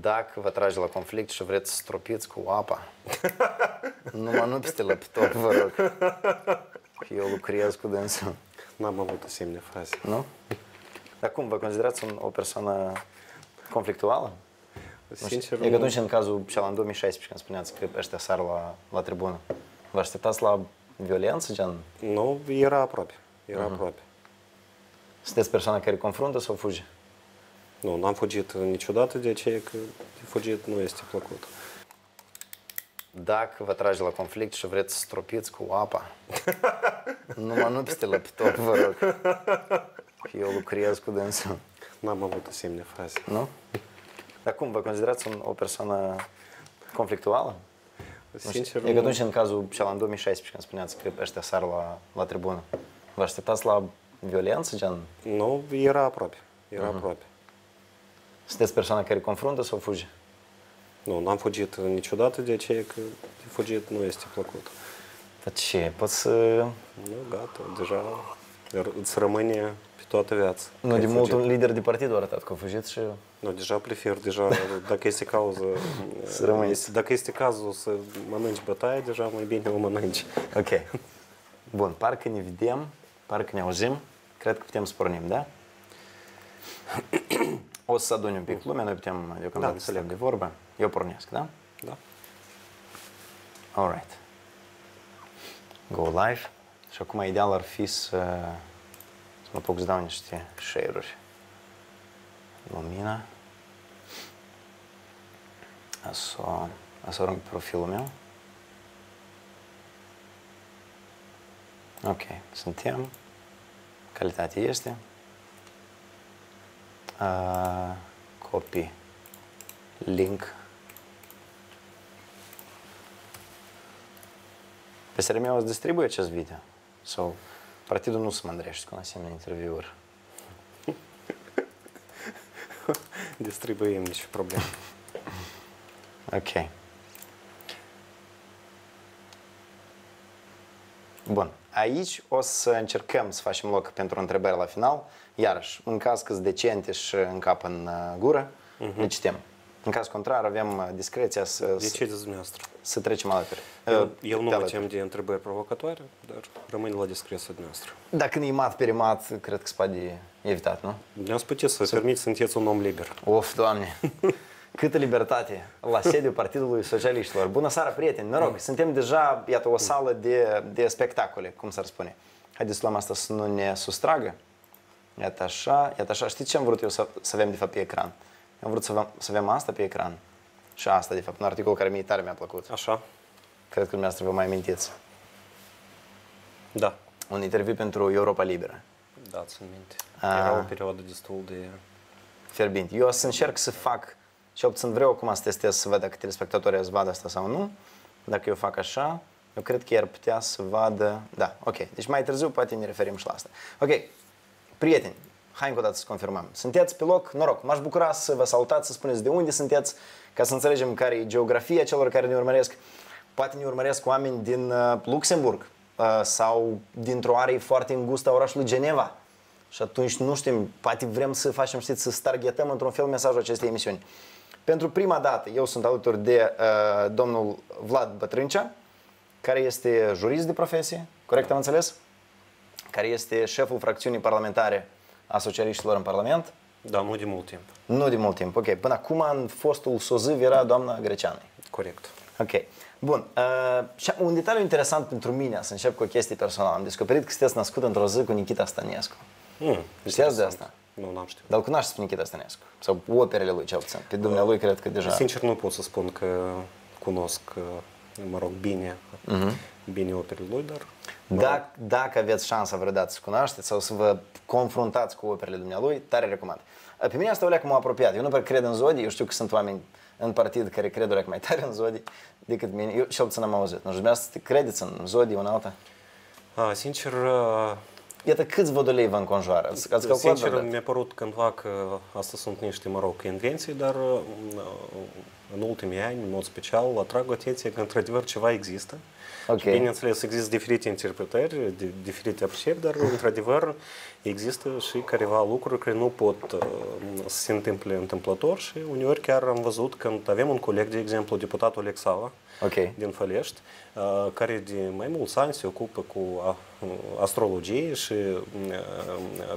Dacă vă trage la conflict și vreți să stropiți cu apa, numai nu peste laptop, vă rog. Că eu lucrez cu dânsul. N-am avut asemenea fraze. Nu? Dar cum, vă considerați un, o persoană conflictuală? Sincer, e că nu. atunci în cazul cel în 2016 când spuneați că ăștia sar la, la tribună, vă așteptați la violență, gen? Nu, era aproape. Era aproape. Sunteți persoana care confruntă sau fuge? Nu, n-am fugit niciodată de aceea că de fugit nu este plăcut. Dacă vă trage la conflict și vreți să stropiți cu apa, numai nu peste laptop, vă rog. Că eu lucrez cu dânsul. N-am avut asemenea fraze. Nu? Dar cum, vă considerați un, o persoană conflictuală? Sincer, e că nu. atunci în cazul cel în 2016 când spuneați că ăștia sar la, la tribună, vă așteptați la violență, gen? Nu, era aproape. Era aproape. Sunteți persoana care confruntă sau fuge? Nu, n-am fugit niciodată de aceea că de fugit nu este plăcut. Dar ce, poți să... Nu, gata, deja r- îți rămâne pe toată viața. Nu, că de ai mult fugit. un lider de partid a arătat că a fugit și... Nu, deja prefer, deja, dacă este cauză, Să rămâi. este, dacă este cazul să mănânci bătaie, deja mai bine o mănânci. Ok. Bun, parcă ne vedem, parcă ne auzim, cred că putem să pornim, da? Osadzonią bieklumę na tym jako na selekcji worba. Jo porniesk, da? Da. All right. Go live. Și acum ideal ar fi să, să mă focus dau niște share-uri. Lumina. Așa, așa arunc profilul meu. Ok, suntem. Calitatea este. Uh, copy. Link. PSRM o să distribuie acest video? Sau partidul nu se mândrește cu un asemenea interviuri? Distribuim nici probleme. Ok. Bun. Aici o să încercăm să facem loc pentru întrebări la final. Iarăși, în caz că sunt decente și încap în uh, gură, le citem. În caz contrar, avem uh, discreția să, De să, ce de dumneavoastră? să trecem alături. Eu, Uh, eu nu pe mă alături. tem de întrebări provocatoare, dar rămâne la discreția dumneavoastră. Dacă nu e mat pe mat, cred că se poate evitat, nu? Ne-ați puteți să permit, sunteți un om liber. Of, Doamne! Câtă libertate la sediul Partidului Socialiștilor. Bună seara, prieteni! Noroc! Suntem deja, iată, o sală de, de spectacole, cum s-ar spune. Haideți să luăm asta să nu ne sustragă. Iată așa, iată așa. Știți ce am vrut eu să, să avem, de fapt, pe ecran? Eu am vrut să avem, să avem asta pe ecran. Și asta, de fapt, un articol care mie tare mi-a plăcut. Așa? Cred că dumneavoastră vă mai amintiți. Da. Un interviu pentru Europa Liberă. Dați în minte. A. Era o perioadă destul de... Fierbinte. Eu o să încerc să fac, și puțin vreau acum să testez să văd dacă telespectatorii îți vadă asta sau nu. Dacă eu fac așa, eu cred că ei ar putea să vadă... Da, ok. Deci mai târziu poate ne referim și la asta. Ok. Prieteni, hai încă o dată să confirmăm. Sunteți pe loc? Noroc. M-aș bucura să vă salutați, să spuneți de unde sunteți, ca să înțelegem care e geografia celor care ne urmăresc. Poate ne urmăresc oameni din uh, Luxemburg uh, sau dintr-o arie foarte îngustă a orașului Geneva. Și atunci nu știm, poate vrem să facem, știți, să targetăm într-un fel mesajul acestei emisiuni. Pentru prima dată, eu sunt alături de uh, domnul Vlad Bătrâncea, care este jurist de profesie, corect am înțeles? Care este șeful fracțiunii parlamentare a socialiștilor în Parlament. Da, nu de mult timp. Nu de mult timp, ok. Până acum, în fostul Soziv era doamna Greceană. Corect. Ok. Bun. Uh, și un detaliu interesant pentru mine, să încep cu o chestie personală. Am descoperit că sunteți născut într-o zi cu Nikita Stănescu. Mm, Știați de asta? Nu, n-am știut. Dar îl cunoașteți pe Nikita Stănescu? Sau operele lui cel puțin? Pe dumnealui cred că deja... Sincer, nu pot să spun că cunosc, uh, mă rog, bine, bine operele lui, dar... Dacă, dacă aveți șansa vreodată să cunoașteți sau să vă confruntați cu operele dumnealui, tare recomand. Pe mine asta o leacă m-a apropiat. Eu nu prea cred în zodii, eu știu că sunt oameni în partid care cred o leacă mai tare în zodii decât mine. Eu cel puțin am auzit. Nu știu, dumneavoastră credeți în zodii, una alta? A, sincer, uh, Iată câți vodolei vă înconjoară. Ați calculat Sincer, vreodată? mi-a părut cândva că astea sunt niște, mă rog, invenții, dar uh, în ultimii ani, în mod special, atrag atenția că într-adevăr ceva există. Ok. Și, bineînțeles, există diferite interpretări, de, diferite aprecieri, dar într-adevăr există și careva lucruri care nu pot uh, să se întâmple întâmplător și uneori chiar am văzut când avem un coleg, de exemplu, deputatul Alexava, Ok. din Fălești, uh, care de mai mulți ani se ocupă cu a- astrologie și uh,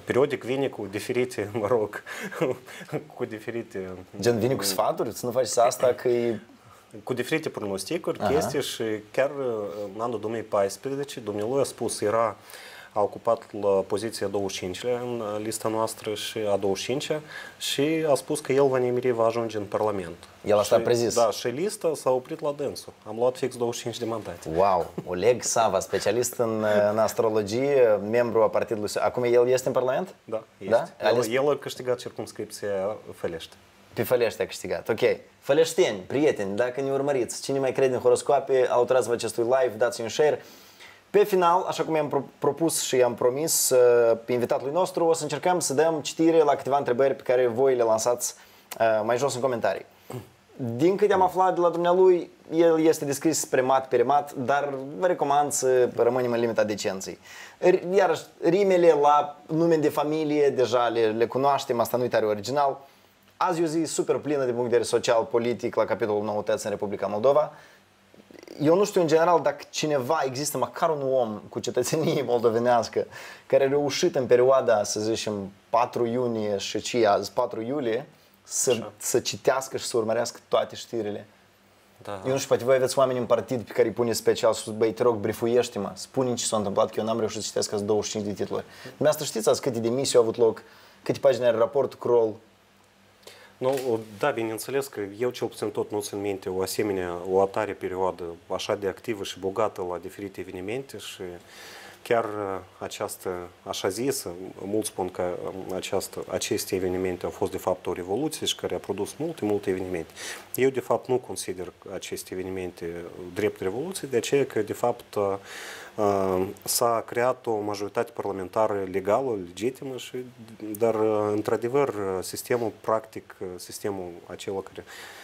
periodic vine cu diferite, mă rog, cu diferite Gen, vine cu sfaturi? Să nu faci asta că e... cu diferite pronosticuri, Aha. chestii și chiar uh, în anul 2014 domnul a spus, era a ocupat la poziția 25-lea în uh, lista noastră și a 25-a și a spus că el va nimeri va ajunge în Parlament. El asta și, a prezis. Da, și lista s-a oprit la dânsul. Am luat fix 25 de mandate. Wow! Oleg Sava, specialist în, în astrologie, membru a partidului... Acum el este în Parlament? Da, este. Da? El, Ales- el a câștigat circumscripția Fălești. Pe Fălești a câștigat. Ok. Făleșteni, prieteni, dacă ne urmăriți, cine mai crede în horoscoape, alăturați-vă acestui live, dați un share. Pe final, așa cum i-am pro- propus și i-am promis uh, pe invitatului nostru, o să încercăm să dăm citire la câteva întrebări pe care voi le lansați uh, mai jos în comentarii. Din câte am aflat de la dumnealui, el este descris spre mat pe remat, dar vă recomand să rămânem în limita decenței. R- Iarăși, rimele la nume de familie, deja le, le cunoaștem, asta nu e tare original. Azi e o zi super plină din punct de vedere social, politic, la capitolul noutăți în Republica Moldova. Eu nu știu în general dacă cineva, există măcar un om cu cetățenie moldovenească care a reușit în perioada, să zicem, 4 iunie și ce e azi, 4 iulie, să, să citească și să urmărească toate știrile. Da. Eu nu știu, poate voi aveți oameni în partid pe care îi puneți special sus, băi, te rog, brifuiește-mă, spune ce s-a întâmplat, că eu n-am reușit să citesc azi 25 de titluri. Dumneavoastră știți azi câte demisii au avut loc, câte pagini are raportul Kroll, Nu, da, bineînțeles că eu cel puțin tot nu țin minte o asemenea, o atare perioadă așa de activă și bogată la diferite evenimente și chiar uh, această, așa zisă, mulți spun că um, această, aceste evenimente au fost de fapt o revoluție și care a produs multe, multe evenimente. Eu de fapt nu consider aceste evenimente drept revoluție, de aceea că de fapt uh, uh, s-a creat o majoritate parlamentară legală, legitimă, și, dar uh, într-adevăr sistemul practic, uh, sistemul acela care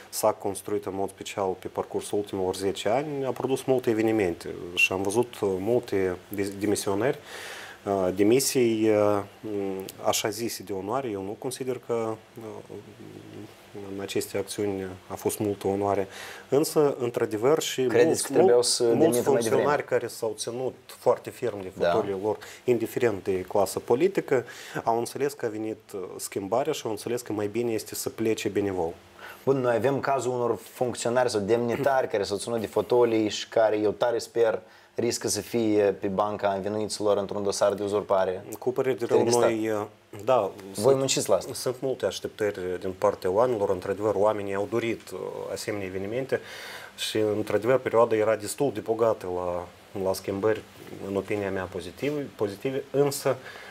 s-a construit în mod special pe parcursul ultimilor 10 ani, a produs multe evenimente și am văzut uh, multe dis- demisionări, uh, demisii uh, m, așa zise de onoare. Eu nu consider că uh, în aceste acțiuni a fost multă onoare, însă, într-adevăr, și Credeți mulți, că trebuiau mul- să mulți demită mai devreme? funcționari care s-au ținut foarte ferm de Da. fotolile lor, indiferent de clasă politică, au înțeles că a venit uh, schimbarea și au înțeles că mai bine este să plece benevol. Bun, noi avem cazul unor funcționari sau demnitari care s-au ținut de fotolii și care, eu tare sper, riscă să fie pe banca învinuiților într-un dosar de uzurpare. Cu părere de rău, Există. noi, uh, da, Voi munciți la asta. Sunt multe așteptări din partea oamenilor. Într-adevăr, oamenii au dorit uh, asemenea evenimente și, într-adevăr, perioada era destul de bogată la, la schimbări, în opinia mea, pozitive, pozitive însă uh,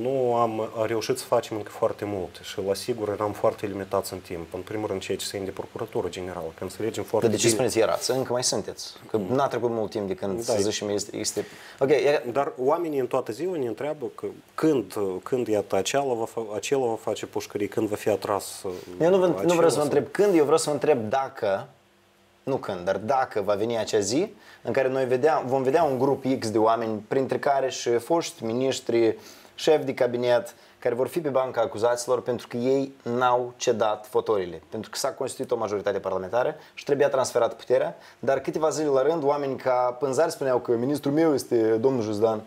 nu am reușit să facem încă foarte mult și, la sigur, eram foarte limitați în timp. În primul rând, ceea ce ține de Procuratură Generală, că înțelegem foarte Dar de ce bine. spuneți erați? Încă mai sunteți. Că n-a trecut mult timp de când, Da, să e- zicem, este... este... Ok, e- Dar oamenii în toată ziua ne întreabă că când, când iată, acela va, fa- acela va face pușcării, când va fi atras uh, eu nu, vă, nu acela vreau să vă sau- întreb când, eu vreau să vă întreb dacă, nu când, dar dacă va veni acea zi în care noi vedea, vom vedea un grup X de oameni, printre care și foști miniștri, șefi de cabinet, care vor fi pe banca acuzaților pentru că ei n-au cedat fotorile. Pentru că s-a constituit o majoritate parlamentară și trebuia transferat puterea, dar câteva zile la rând, oameni ca Pânzari spuneau că ministrul meu este domnul Juzdan.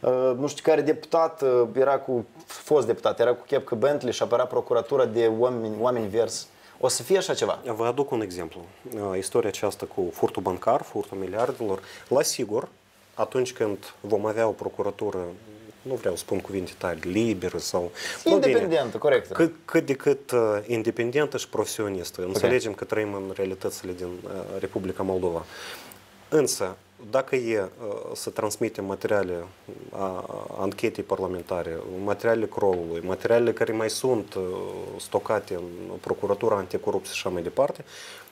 Uh, nu știu care deputat uh, era cu, fost deputat, era cu chepcă Bentley și apăra procuratura de oameni, oameni vers. O să fie așa ceva? Vă aduc un exemplu. Uh, Istoria aceasta cu furtul bancar, furtul miliardelor, la sigur, atunci când vom avea o procuratură, nu vreau să spun cuvinte tari, liberă sau... nu, bine, Independentă, corect. cât, cât de cât uh, independentă și profesionistă. Înțelegem că trăim în realitățile din uh, Republica Moldova. Însă, dacă e să transmitem materiale a anchetei parlamentare, materialele crolului, materialele care mai sunt stocate în Procuratura Anticorupție și așa mai departe,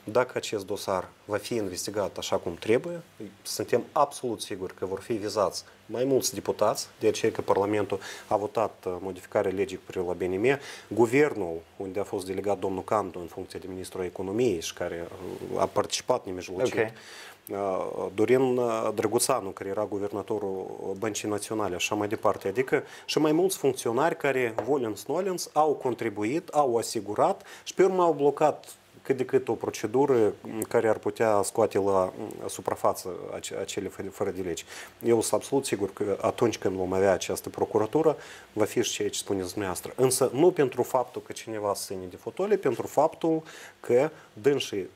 dacă acest dosar va fi investigat așa cum trebuie, suntem absolut siguri că vor fi vizați mai mulți deputați, de aceea că Parlamentul a votat modificarea legii cu privire la BNM, guvernul, unde a fost delegat domnul Cantu în funcție de ministrul economiei și care a participat nemijlocit, okay. Dorin Drăguțanu, care era guvernatorul Băncii Naționale, așa mai departe. Adică și mai mulți funcționari care, volens nolens, au contribuit, au asigurat și pe urmă au blocat cât de cât o procedură care ar putea scoate la suprafață acele fără de legi. Eu sunt absolut sigur că atunci când vom avea această procuratură, va fi și ceea ce spuneți dumneavoastră. Însă nu pentru faptul că cineva se de fotole, pentru faptul că dânsii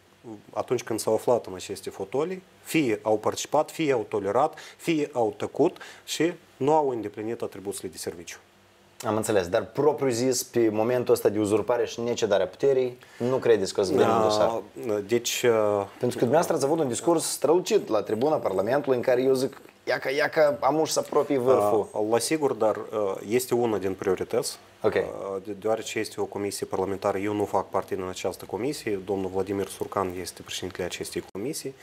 atunci când s-au aflat în aceste fotolii, fie au participat, fie au tolerat, fie au tăcut și nu au îndeplinit atribuțiile de serviciu. Am înțeles, dar propriu zis, pe momentul ăsta de uzurpare și necedarea puterii, nu credeți că o să vedem un dosar? Deci... Pentru că dumneavoastră ați avut un discurs strălucit la tribuna Parlamentului în care eu zic, iacă, iacă, amuș să apropie vârful. La sigur, dar este una din priorități, okay. deoarece este o comisie parlamentară, eu nu fac parte din această comisie, domnul Vladimir Surcan este președintele acestei comisii,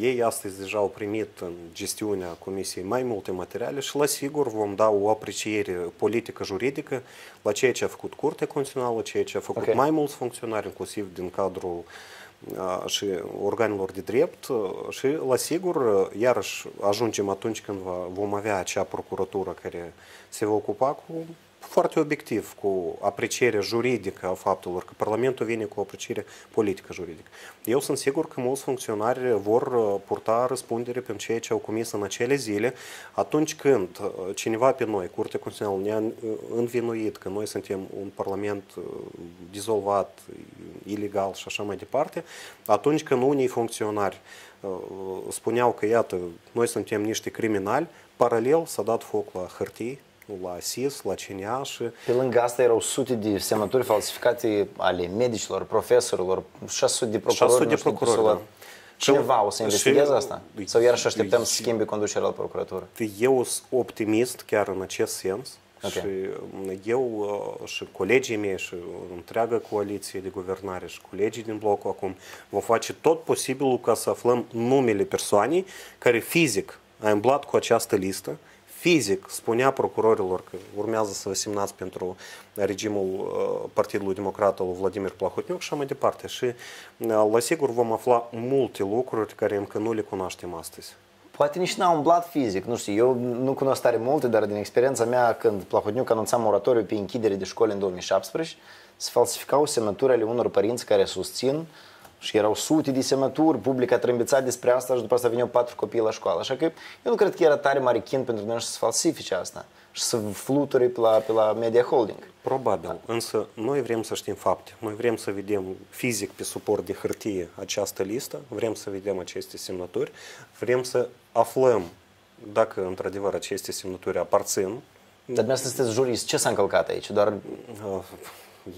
ei astăzi deja au primit în gestiunea Comisiei mai multe materiale și la sigur vom da o apreciere politică juridică la ceea ce a făcut Curtea Constituțională, ceea ce a făcut okay. mai mulți funcționari, inclusiv din cadrul și organelor de drept și la sigur, iarăși ajungem atunci când vom avea acea procuratură care se va ocupa cu foarte obiectiv, cu aprecierea juridică a faptelor, că Parlamentul vine cu o apreciere politică juridică. Eu sunt sigur că mulți funcționari vor purta răspundere pentru ceea ce au comis în acele zile, atunci când cineva pe noi, Curtea Constituțională, ne-a învinuit că noi suntem un Parlament dizolvat, ilegal și așa mai departe, atunci când unii funcționari spuneau că, iată, noi suntem niște criminali, paralel s-a dat foc la hârtii, la SIS, la CNA și... Pe lângă asta erau sute de semnături falsificate ale medicilor, profesorilor, 600 de procurori. 600 de procurori, da. Cineva o să investigheze asta? Sau iarăși așteptăm să schimbi conducerea la procuratură? Eu sunt optimist chiar în acest sens. Okay. Și eu și colegii mei și întreaga coaliție de guvernare și colegii din blocul acum vom face tot posibilul ca să aflăm numele persoanei care fizic a îmblat cu această listă, fizic spunea procurorilor că urmează să vă semnați pentru regimul Partidului Democrat al lui Vladimir Plahotniuc și așa mai departe. Și la sigur vom afla multe lucruri care încă nu le cunoaștem astăzi. Poate nici n-au umblat fizic, nu știu, eu nu cunosc tare multe, dar din experiența mea când Plahotniuc anunța moratoriu pe închidere de școli în 2017, se falsificau semnăturile unor părinți care susțin uh, și erau sute de semnături, public a trâmbițat despre asta și după asta veneau patru copii la școală. Așa că eu nu cred că era tare mare chin pentru noi să falsifice asta și să fluturi pe la, pe la media holding. Probabil, însă noi vrem să știm fapte. Noi vrem să vedem fizic pe suport de hârtie această listă, vrem să vedem aceste semnături, vrem să aflăm dacă într-adevăr aceste semnături aparțin. Dar dumneavoastră sunteți jurist, ce s-a încălcat aici? Doar uh,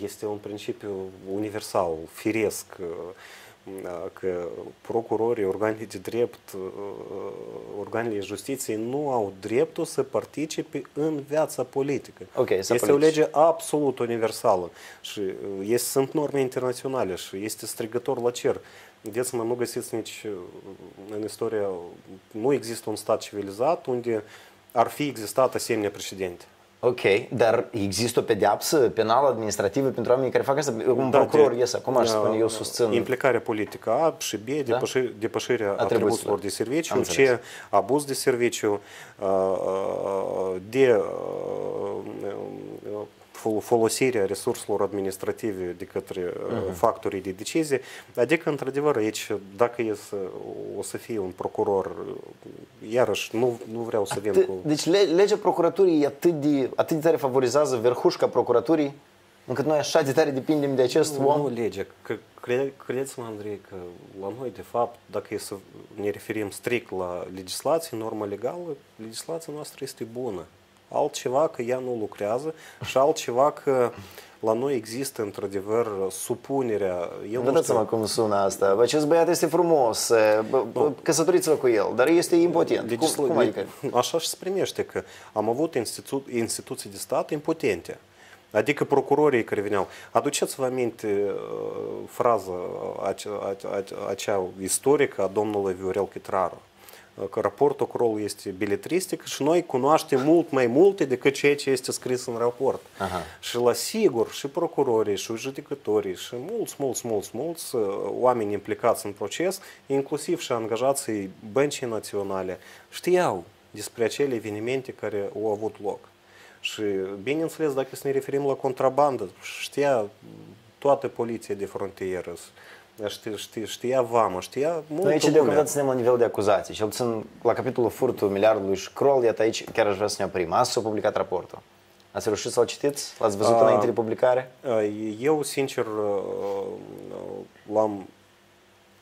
este un principiu universal, firesc, că procurorii, organele de drept, organele justiției nu au dreptul să participe în viața politică. Okay, este politici. o lege absolut universală și este, sunt norme internaționale și este strigător la cer. Vedeți-mă, nu găsiți nici în istoria, nu există un stat civilizat unde ar fi existat asemenea președinte. Ok, dar există o pedeapsă penală, administrativă pentru oamenii care fac asta? Un da, procuror ies acum, aș spune, eu susțin... Implicarea politică A și B, da? depășirea atribuțiilor de serviciu, C, abuz de serviciu, D, folosirea resurselor administrative de către uh-huh. factorii de decizie. Adică, într-adevăr, aici, dacă e să, o să fie un procuror, iarăși, nu, nu vreau să vin cu... Deci legea procuraturii atât de, atât de tare favorizează verhușca procuraturii, încât noi așa de tare depindem de acest nu, om? Nu legea. Că, crede, credeți-mă, Andrei, că la noi, de fapt, dacă e să ne referim strict la legislație, norma legală, legislația noastră este bună. Altceva că ea nu lucrează și altceva că la noi există într-adevăr supunerea. Eu Vedeți-mă cum sună asta. Bă, acest băiat este frumos, bă, căsătoriți-vă cu el, dar este impotent. Legisla... Cum, cum adică? Așa și se primește că am avut institu- instituții de stat impotente. Adică procurorii care veneau. Aduceți-vă aminte uh, fraza acea, acea, acea istorică a domnului Viorel Chitraru că raportul Crowell este biletristic și noi cunoaștem mult mai multe decât ceea ce este scris în raport. Aha. Și la sigur, și procurorii, și judecătorii, și mulți, mulți, mulți, mulți oameni implicați în proces, inclusiv și angajații băncii naționale, știau despre acele evenimente care au avut loc. Și, bineînțeles, dacă să ne referim la contrabandă, știa toată poliția de frontieră, știa, știa, știa vama, știa mult Noi aici deocamdată suntem la nivel de acuzații. Cel puțin la capitolul furtul miliardului și crol, iată aici chiar aș vrea să ne oprim. Astăzi s-a publicat raportul. Ați reușit să-l citiți? L-ați văzut a, înainte de publicare? Eu, sincer, l-am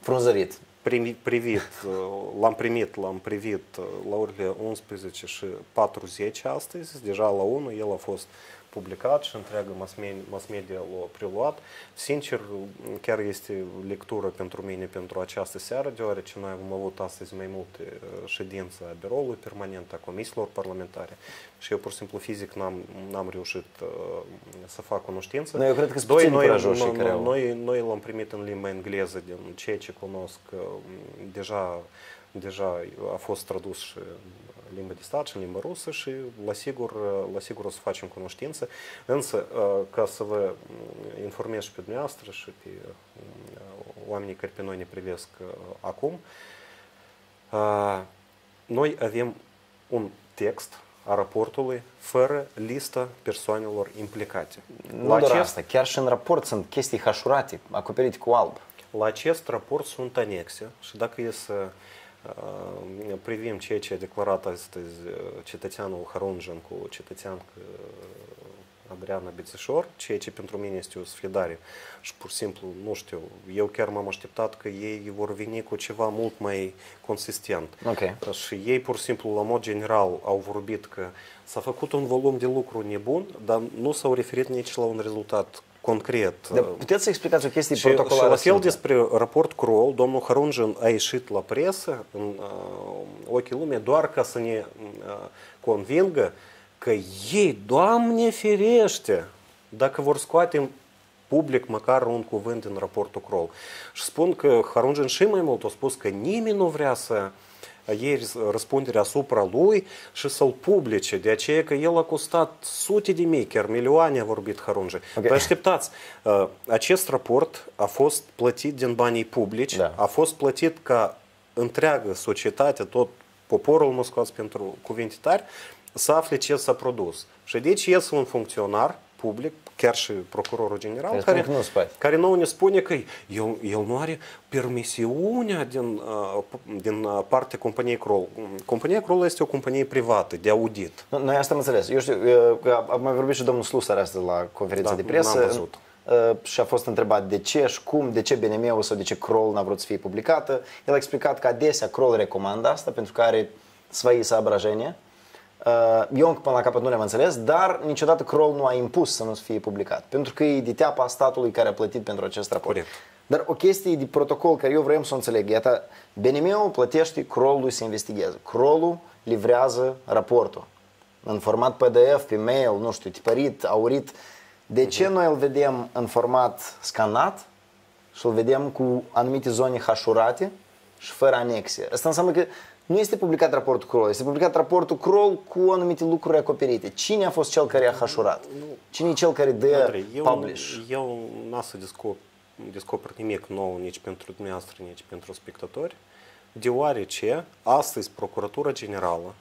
frunzărit. Primit, privit, l-am primit, l-am privit la orele 11 și 40 astăzi, deja la 1, el a fost publicat și întreagă mass media, mass media l-a preluat. Sincer, chiar este lectură pentru mine pentru această seară, deoarece noi am avut astăzi mai multe ședințe a biroului permanent, a comisiilor parlamentare și eu pur și simplu fizic n-am, n-am reușit uh, să fac cunoștință. No, eu cred că Doi, noi, noi, noi, noi, noi l-am primit în limba engleză din ceea ce cunosc. Deja, deja a fost tradus și limba de stat și în limba rusă și la sigur, la sigur o să facem cunoștință. Însă, ca să vă informez și pe dumneavoastră și pe oamenii care pe noi ne privesc acum, noi avem un text a raportului fără lista persoanelor implicate. Nu la doar acest... asta, chiar și în raport sunt chestii hașurate, acoperite cu alb. La acest raport sunt anexe și dacă e să privim ceea ce a declarat astăzi cetățeanul Harunjan cu cetățean Adriana Bețișor, ceea ce pentru mine este o sfidare și pur și simplu, nu știu, eu chiar m-am așteptat că ei vor veni cu ceva mult mai consistent. Okay. Și ei pur și simplu, la mod general, au vorbit că s-a făcut un volum de lucru nebun, dar nu s-au referit nici la un rezultat concret. Dar puteți să explicați o chestie și, protocolară? Și la fel despre raport Kroll, domnul Harunjan a ieșit la presă în uh, ochii lumii doar ca să ne uh, convingă că ei, Doamne ferește, dacă vor scoate public măcar un cuvânt din raportul Kroll. Și spun că Harunjan și mai mult a spus că nimeni nu vrea să uh, ieri răspunderea asupra lui și să-l publice. De aceea că el a costat sute de mii, chiar milioane a vorbit Harunji. Okay. Păi așteptați, acest raport a fost plătit din banii publici, da. a fost plătit ca întreagă societate, tot poporul moscovaț pentru cuvinte tari, să afle ce s-a produs. Și deci ies un funcționar public, chiar și procurorul general, care, nu care nou ne spune că el, el nu are permisiunea din, din partea companiei Kroll. Compania Kroll este o companie privată de audit. Noi asta am înțeles. Eu știu, că a mai vorbit și domnul Slusar astăzi la conferința da, de presă. văzut. Și a fost întrebat de ce și cum, de ce BNM-ul sau de ce Kroll n-a vrut să fie publicată. El a explicat că adesea Kroll recomandă asta pentru că are свои соображения eu până la capăt nu le-am înțeles, dar niciodată Kroll nu a impus să nu fie publicat, pentru că e de teapa statului care a plătit pentru acest raport. Corect. Dar o chestie de protocol care eu vreau să o înțeleg, iată, BNM-ul plătește Kroll-ul să investigheze. Kroll-ul livrează raportul în format PDF, pe mail, nu știu, tipărit, aurit. De ce uh-huh. noi îl vedem în format scanat și îl vedem cu anumite zone hașurate și fără anexe? Asta înseamnă că nu este publicat raportul Kroll, este publicat raportul Kroll cu anumite lucruri acoperite. Cine a fost cel care a hașurat? Cine e cel care dă Andrei, eu, publish? Eu n-am să descoper, descoper nimic nou nici pentru dumneavoastră, nici pentru spectatori, deoarece astăzi Procuratura Generală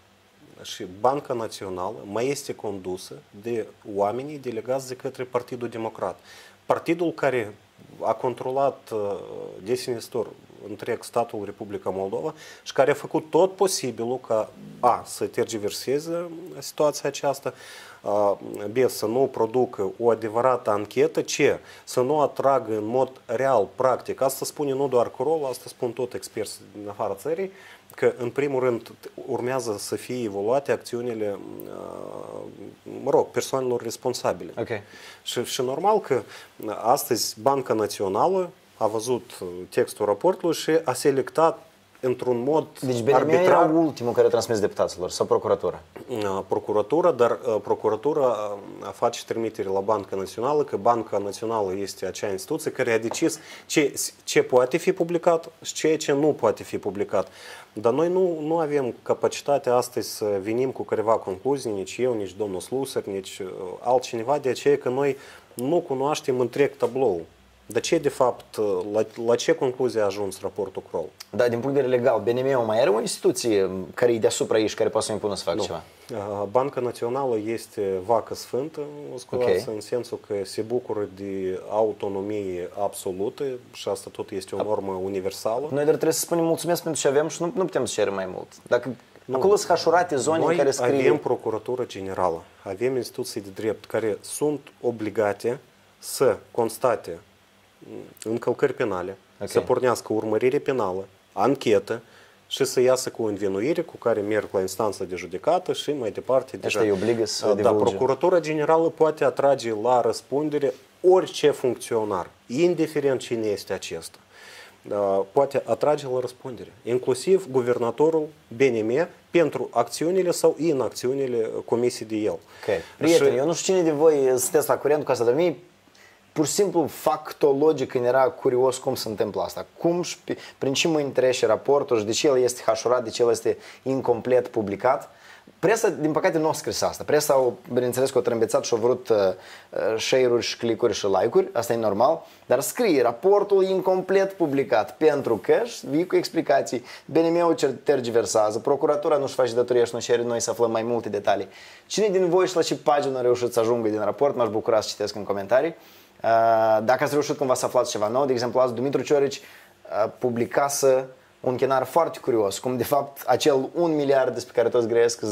și Banca Națională mai este condusă de oamenii delegați de către Partidul Democrat. Partidul care a controlat uh, de întreg statul Republica Moldova și care a făcut tot posibilul ca A, să tergiverseze situația aceasta, B, să nu producă o adevărată anchetă, C, să nu atragă în mod real, practic, asta spune nu doar Corol, asta spun tot experți din afara țării, că în primul rând urmează să fie evoluate acțiunile, mă rog, persoanelor responsabile. Okay. Și, și normal că astăzi Banca Națională a văzut textul raportului și a selectat într-un mod deci BNM arbitrar. era ultimul care a transmis deputaților sau procuratura? Procuratura, dar procuratura face trimitere la Banca Națională, că Banca Națională este acea instituție care a decis ce, ce poate fi publicat și ce, ce nu poate fi publicat. Dar noi nu, nu avem capacitatea astăzi să venim cu câteva concluzii, nici eu, nici domnul Slusar, nici altcineva, de aceea că noi nu cunoaștem întreg tablou. Dar ce, de fapt, la, la ce concluzie a ajuns raportul Kroll? Da, din punct de vedere legal, BNM-ul mai are o instituție care e deasupra ei și care poate să impună să facă nu. ceva? Banca Națională este vacă sfântă, scuzați, okay. în sensul că se bucură de autonomie absolută și asta tot este o normă universală. Noi dar trebuie să spunem mulțumesc pentru ce avem și nu, nu putem să cerem mai mult. Dacă nu. Acolo sunt hașurate zone Noi în care scrie... avem Procuratură Generală, avem instituții de drept care sunt obligate să constate încălcări penale, okay. să pornească urmărire penală, anchetă și să iasă cu învinuire cu care merg la instanță de judecată și mai departe. Deja, îi obligă să Da, Procuratura Generală poate atrage la răspundere orice funcționar, indiferent cine este acesta. Poate atrage la răspundere, inclusiv guvernatorul BNM pentru acțiunile sau inacțiunile comise de el. Okay. Prieteni, și... eu nu știu cine de voi sunteți la curent cu asta, dar mie pur și simplu factologic când era curios cum se întâmplă asta. Cum și prin ce mâini trece raportul și de ce el este hașurat, de ce el este incomplet publicat. Presa, din păcate, nu a scris asta. Presa, au, bineînțeles că o trâmbețat și au vrut uh, share-uri și click-uri și like-uri, asta e normal, dar scrie raportul incomplet publicat pentru că, vii cu explicații, BNM-ul tergiversează, procuratura nu-și face datoria și nu cere noi să aflăm mai multe detalii. Cine din voi și la ce pagină a reușit să ajungă din raport, m-aș bucura să citesc în comentarii. Dacă ați reușit cumva să aflați ceva nou, de exemplu, azi Dumitru Ciorici publicase un chenar foarte curios, cum de fapt acel 1 miliard despre care toți grăiesc 2,9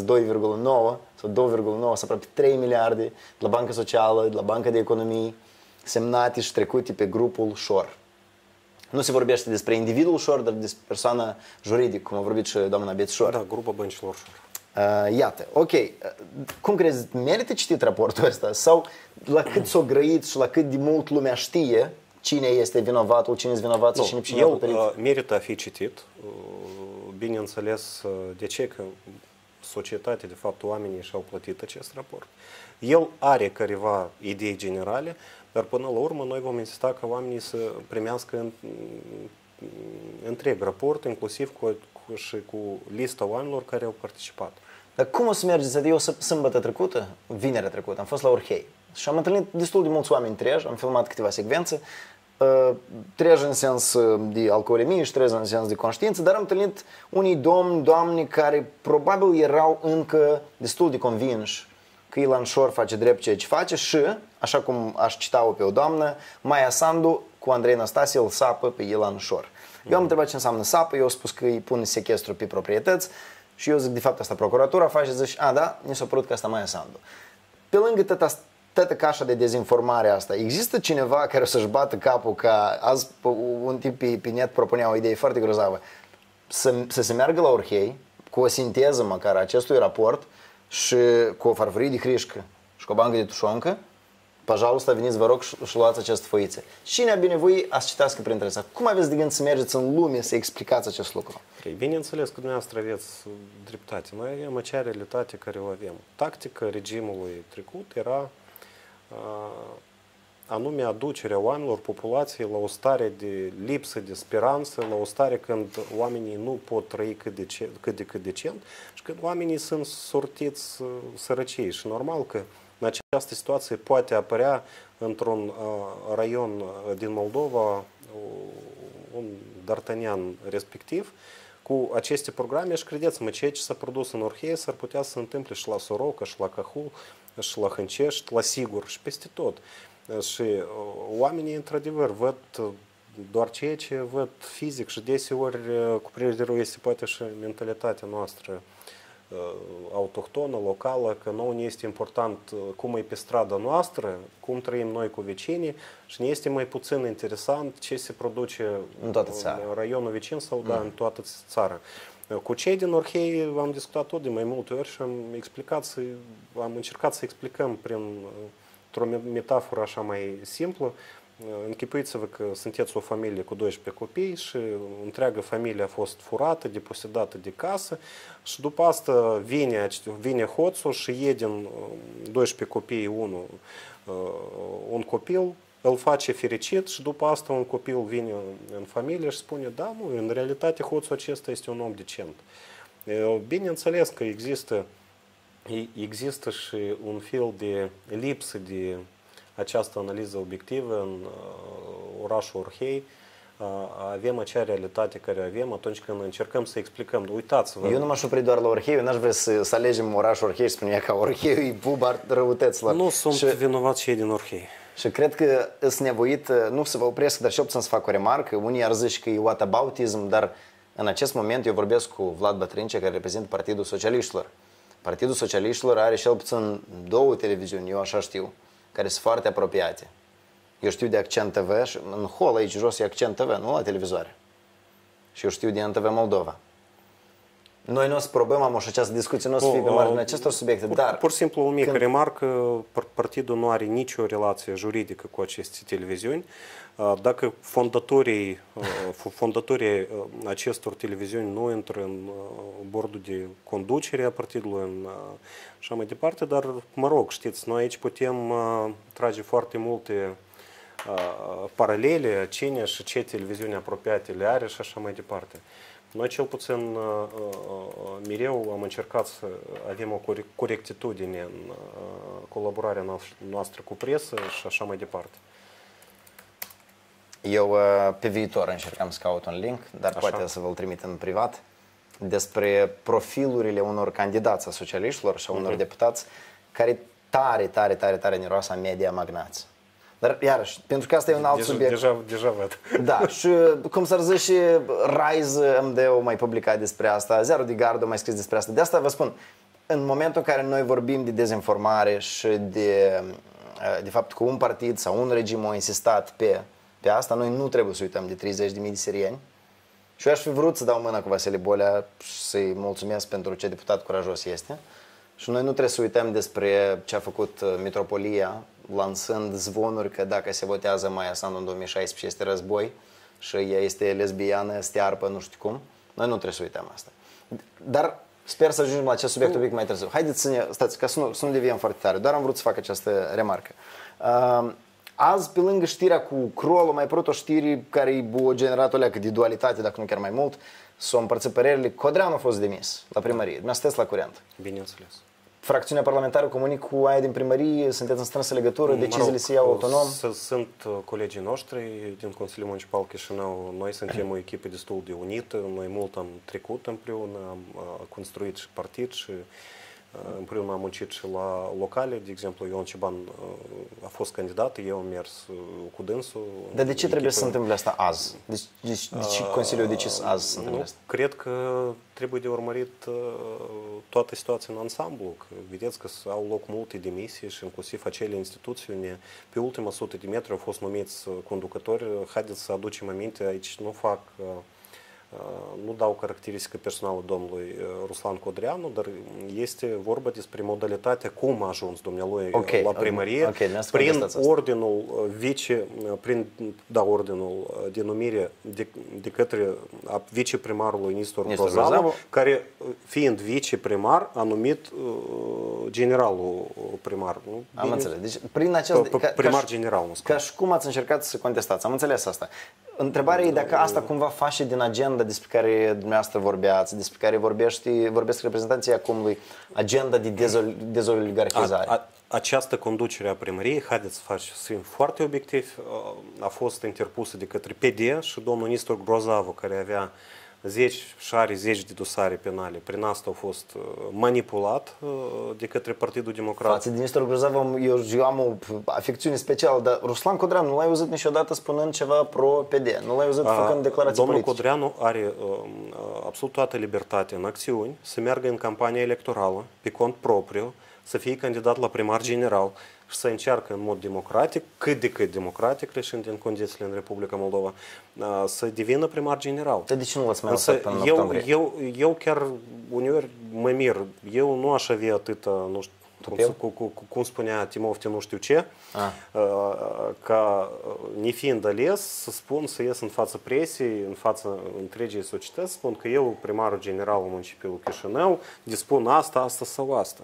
sau 2,9 sau aproape 3 miliarde de la Banca Socială, de la Banca de Economii, semnate și trecute pe grupul Șor. Nu se vorbește despre individul Șor, dar despre persoana juridică, cum a vorbit și doamna Bet Șor. Da, grupul băncilor Șor. Uh, iată, ok. Uh, cum crezi, merită citit raportul ăsta? Sau la cât s-o grăit și la cât de mult lumea știe cine este vinovatul, cine este vinovat și cine El uh, merită a fi citit. Uh, bineînțeles, uh, de ce? Că societatea, de fapt, oamenii și-au plătit acest raport. El are careva idei generale, dar până la urmă noi vom insista ca oamenii să primească în, întreg raport, inclusiv cu, cu, și cu lista oamenilor care au participat. Dar cum o să mergeți? Eu sâmbătă trecută, vinerea trecută, am fost la Orhei. Și am întâlnit destul de mulți oameni treji, am filmat câteva secvențe, treji în sens de alcoolemie și treji în sens de conștiință, dar am întâlnit unii domni, doamne care probabil erau încă destul de convinși că Ilan Șor face drept ceea ce face și, așa cum aș cita-o pe o doamnă, Maia Sandu cu Andrei Năstase îl sapă pe Ilan Șor. Eu am întrebat ce înseamnă sapă, eu am spus că îi pun sechestru pe proprietăți, și eu zic, de fapt, asta procuratura face, zici, a, da, mi s-a părut că asta mai e Sandu. Pe lângă tăta, toată cașa de dezinformare asta, există cineva care o să-și bată capul ca azi un tip pe, pe net propunea o idee foarte grozavă, să, să se meargă la Orhei cu o sinteză măcar acestui raport și cu o farfurie de hrișcă și cu o bancă de tușoncă Păjalăsta, veniți, vă rog, și luați această foiță. Cine a binevoie a citească printre asta? Cum aveți de gând să mergeți în lume să explicați acest lucru? Păi, bineînțeles că dumneavoastră aveți dreptate. Noi avem acea realitate care o avem. Tactica regimului trecut era anume aducerea oamenilor, populației la o stare de lipsă de speranță, la o stare când oamenii nu pot trăi cât de, cât de cât decent și când oamenii sunt sortiți sărăciei. Și normal că în această situație poate apărea într-un uh, raion uh, din Moldova un D'Artagnan respectiv cu aceste programe și credeți-mă, ceea ce s-a produs în Orhei s-ar putea să se întâmple și la Soroca, și la Cahul, și la Hâncești, la Sigur și peste tot. Și oamenii, într-adevăr, văd doar ceea ce văd fizic și deseori cu prilej de rău este poate și mentalitatea noastră autohtonă, locală, că nouă ne este important cum e pe strada noastră, cum trăim noi cu vecinii și ne este mai puțin interesant ce se produce în, toată țara. în raionul vecin sau mm. da, în toată țara. Cu cei din Orhei am discutat tot de mai multe ori și am explicat, am încercat să explicăm prin o metaforă așa mai simplă, Închipuiți-vă că sunteți o familie cu 12 copii și întreaga familie a fost furată, deposedată de casă și după asta vine, vine hoțul și e din 12 copii unul, un copil, îl face fericit și după asta un copil vine în familie și spune, da, nu, în realitate hoțul acesta este un om decent. Bineînțeles că există, există și un fel de lipsă de această analiză obiectivă în orașul Orhei, avem acea realitate care avem atunci când încercăm să explicăm. Uitați-vă. Eu nu m-aș opri doar la Orhei, n-aș vrea să, să alegem orașul Orhei și spunea că Orhei e bubar răutăților. Nu sunt și, vinovați cei din Orhei. Și cred că sunt nevoit, nu să vă opresc, dar și eu să fac o remarcă. Unii ar zice că e whataboutism, dar în acest moment eu vorbesc cu Vlad Bătrânce, care reprezintă Partidul Socialiștilor. Partidul Socialiștilor are cel puțin două televiziuni, eu așa știu care sunt foarte apropiate. Eu știu de Accent TV și în hol aici jos e Accent TV, nu la televizoare. Și eu știu de NTV Moldova. Noi nu o să probăm, am și această discuție, nu o să fie pe marginea acestor subiecte, pur, dar... Pur și simplu o mică când... remarcă, partidul nu are nicio relație juridică cu aceste televiziuni. Dacă fondatorii, fondatorii acestor televiziuni nu intră în bordul de conducere a partidului, în, așa mai departe, dar, mă rog, știți, noi aici putem trage foarte multe paralele, cine și ce televiziuni apropiate le are și așa mai departe. Noi cel puțin mereu am încercat să avem o corectitudine în colaborarea noastră cu presă și așa mai departe. Eu pe viitor încercam să caut un link, dar Așa. poate să vă-l trimit în privat, despre profilurile unor candidați a socialiștilor și a unor uh-huh. deputați care tare, tare, tare, tare niroasa media magnați. Dar iarăși, pentru că asta e un alt deja, subiect. Deja, deja văd. Da, și cum s-ar zice, și Rise MD-ul mai publicat despre asta, Ziarul de Gardă mai scris despre asta. De asta vă spun, în momentul în care noi vorbim de dezinformare și de, de fapt că un partid sau un regim a insistat pe, pe asta, noi nu trebuie să uităm de 30.000 de sirieni. Și eu aș fi vrut să dau mâna cu Vasile Bolea și să-i mulțumesc pentru ce deputat curajos este. Și noi nu trebuie să uităm despre ce a făcut Mitropolia lansând zvonuri că dacă se votează Maia Sandu în 2016 este război și ea este lesbiană, stearpă, nu știu cum. Noi nu trebuie să uităm asta. Dar sper să ajungem la acest subiect un pic mai târziu. Haideți să ne, stați, ca să nu, să nu deviem foarte tare, doar am vrut să fac această remarcă. Uh, azi, pe lângă știrea cu Kroll, mai apărut o știri care e generat o leacă de dualitate, dacă nu chiar mai mult, s-au împărțit părerile. Codreanu a fost demis la primărie. Dumneavoastră la curent. Bineînțeles fracțiunea parlamentară comunic cu aia din primărie, sunteți în strânsă legătură, mă deciziile rog, se iau autonom? Sunt uh, colegii noștri din Consiliul Municipal Chișinău, noi suntem o echipă destul de unită, noi mult am trecut împreună, am uh, construit și partid și Împreună am muncit și la locale, de exemplu, Ion Ciban a fost candidat, eu am mers cu dânsul. Dar de ce trebuie să se întâmple asta azi? De, de, de ce Consiliul a decis azi să întâmple asta? Cred că trebuie de urmărit toată situația în ansamblu. Că vedeți că au loc multe demisii și inclusiv acele instituții unde pe ultima sută de metri au fost numiți conducători. Haideți să aducem aminte, aici nu fac nu dau caracteristică personală domnului Ruslan Codreanu, dar este vorba despre modalitatea cum a ajuns dumnealui okay, la primărie okay, prin ordinul vice, prin, da, ordinul denumire de, de către viceprimarului Nistor Grozavu, care fiind viceprimar a numit uh, generalul primar. Nu? Am Bine? înțeles. Deci prin acest... Primar ca, general, nu Ca și cum ați încercat să contestați. Am înțeles asta. Întrebarea e dacă asta cumva face din agenda despre care dumneavoastră vorbeați, despre care vorbești, vorbesc reprezentanții acumului, agenda de dezol, dezoligarhizare. A, a, această conducere a primăriei, haideți să, faci, să fim foarte obiectivi, a fost interpusă de către PD și domnul Nistor Grozavu, care avea zeci și are zeci de dosare penale. Prin asta au fost uh, manipulat uh, de către Partidul Democrat. Față de Nestor Grozav, am- eu, eu am o afecțiune specială, dar Ruslan Codreanu nu l-ai auzit niciodată spunând ceva pro-PD, nu l-ai auzit făcând declarații Domnul politice. Codreanu are uh, uh, absolut toată libertatea în acțiuni să meargă în campania electorală pe cont propriu, să fie candidat la primar general și să încearcă în mod democratic, cât de cât democratic, creștind din condițiile în Republica Moldova, uh, să devină primar general. Dar de ce nu l-ați mai Însă lăsat până în eu, octombrie? eu, eu chiar uneori mă mir. Eu nu aș avea atâta, nu știu, cum, Tupeu? să- cu, cu, cu, cum spunea Timofte nu știu ce, Ah. uh, ca uh, nefiind ales să spun, să ies în fața presiei, în fața întregii societăți, spun că eu, primarul general al municipiului Chișinău, dispun asta, asta sau asta.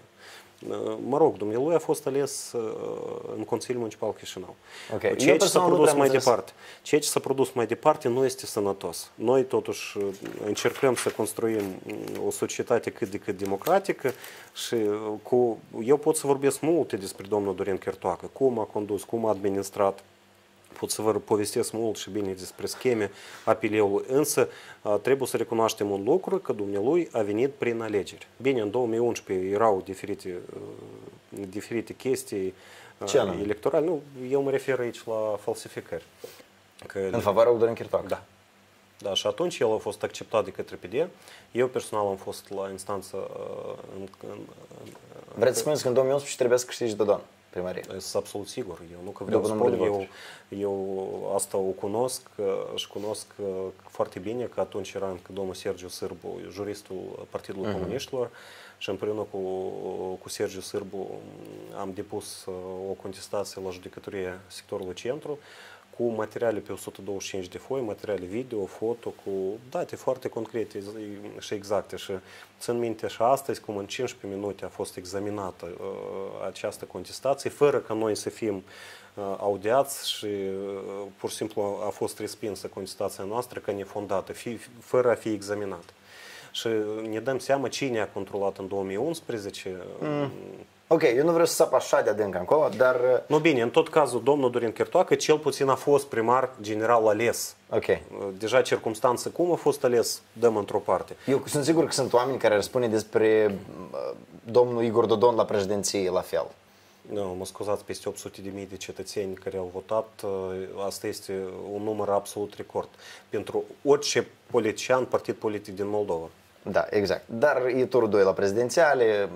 Uh, Mă rog, dumnealui a fost ales uh, în Consiliul Municipal Chișinău. Ok. Eu Ceea ce s-a personal nu produs prea mă mai interes- departe. Ceea ce s-a produs mai departe nu este sănătos. Noi totuși uh, încercăm să construim uh, o societate cât de cât democratică și uh, cu, eu pot să vorbesc multe despre domnul Dorin Chertoacă, cum a condus, cum a administrat, pot să vă povestesc mult și bine despre scheme apeleului, însă uh, trebuie să recunoaștem un lucru, că dumnealui a venit prin alegeri. Bine, în 2011 erau diferite, uh, diferite chestii uh, Ce anume? electorale. Nu, eu mă refer aici la falsificări. Că, În favoarea lui Dorin Chirtoac. da. Da, și atunci el a fost acceptat de către PD. Eu personal am fost la instanță uh, în, în, în, Vreți să spuneți că în 2011 trebuie să câștigi Dodon primărie? sunt absolut sigur. Eu nu că vreau După să numărul spun, de eu, eu asta o cunosc uh, și cunosc uh, foarte bine că atunci era încă domnul Sergiu Sârbu, juristul Partidului Comuniștilor și împreună cu, cu Sergiu Sârbu am depus uh, o contestație la judecătorie sectorului centru cu materiale pe 125 de foi, materiale video, foto, cu date foarte concrete și exacte. Și țin minte și astăzi cum în 15 minute a fost examinată uh, această contestație, fără ca noi să fim uh, audiați și uh, pur și simplu a fost respinsă contestația noastră ca nefondată, fi, fără a fi examinată. Și ne dăm seama cine a controlat în 2011. Mm. Ok, eu nu vreau să sap așa de adânc acolo, dar... Nu bine, în tot cazul, domnul Dorin Chertoacă cel puțin a fost primar general ales. Ok. Deja circumstanță cum a fost ales, dăm într-o parte. Eu sunt sigur că sunt oameni care răspune despre uh, domnul Igor Dodon la președinție la fel. Nu, mă scuzați, peste 800 de mii de cetățeni care au votat, uh, asta este un număr absolut record pentru orice politician, partid politic din Moldova. Da, exact. Dar e turul 2 la prezidențiale,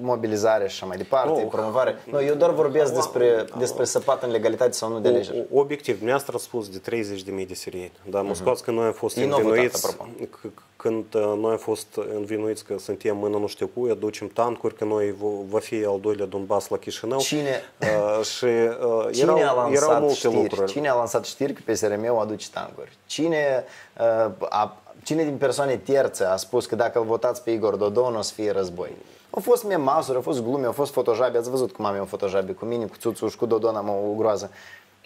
mobilizare și așa mai departe, Nu. promovare. Nu, eu doar vorbesc despre, despre săpat în legalitate sau nu de alegeri. O- Obiectiv, dumneavoastră a spus de 30 de mii de sirieni. Dar mă scoați că noi am fost Ei n-au votat, învinuiți, apropo. c- când uh, noi am fost învinuiți că suntem mână nu știu cui, aducem tancuri, că noi vo- va fi al doilea Donbass la Chișinău. Cine- Uh, și uh, Cine erau, a lansat erau multe știri? lucruri. Cine a lansat știri că PSRM-ul aduce tancuri? Cine, uh, a, cine din persoane terțe a spus că dacă îl votați pe Igor Dodon o să fie război? Au fost memasuri, au fost glume, au fost fotojabe, ați văzut cum am eu fotojabe cu mine, cu Țuțuș și cu Dodon am o groază.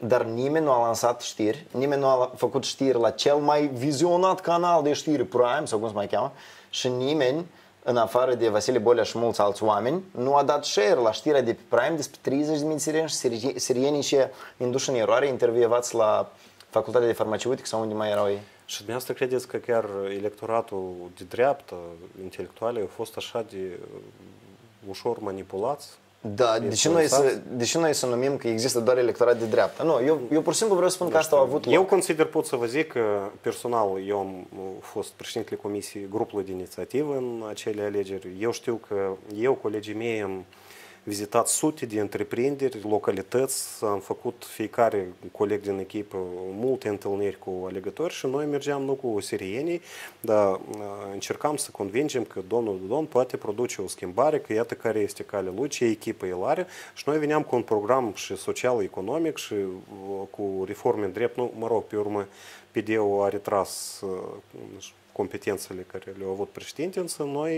Dar nimeni nu a lansat știri, nimeni nu a făcut știri la cel mai vizionat canal de știri, Prime sau cum se mai cheamă, și nimeni, în afară de Vasile Bolea și mulți alți oameni, nu a dat share la știrea de pe Prime despre 30.000 de sirieni și siri- sirienii și induși în eroare, intervievați la Facultatea de Farmaceutică sau unde mai erau ei. Și dumneavoastră credeți că chiar electoratul de dreaptă, intelectuale, au fost așa de uh, ușor manipulați? Da, de ce, noi să, de ce noi să numim că există doar electorat de dreapta? Nu, eu, eu pur și simplu vreau să spun că asta a avut loc. Eu consider, pot să vă zic că personal eu am uh, fost președintele comisiei grupului de inițiativă în acele alegeri. Eu știu că eu, colegii mei, am vizitat sute de întreprinderi, localități, am făcut fiecare coleg din echipă multe întâlniri cu alegători și noi mergeam nu cu sirienii, dar uh, încercam să convingem că domnul Dodon poate produce o schimbare, că iată care este calea lui, ce echipă el are. Și noi veneam cu un program și social-economic și uh, cu reforme în drept, nu, mă rog, pe urmă PD-ul a retras uh, competențele care le-au avut președinte, însă noi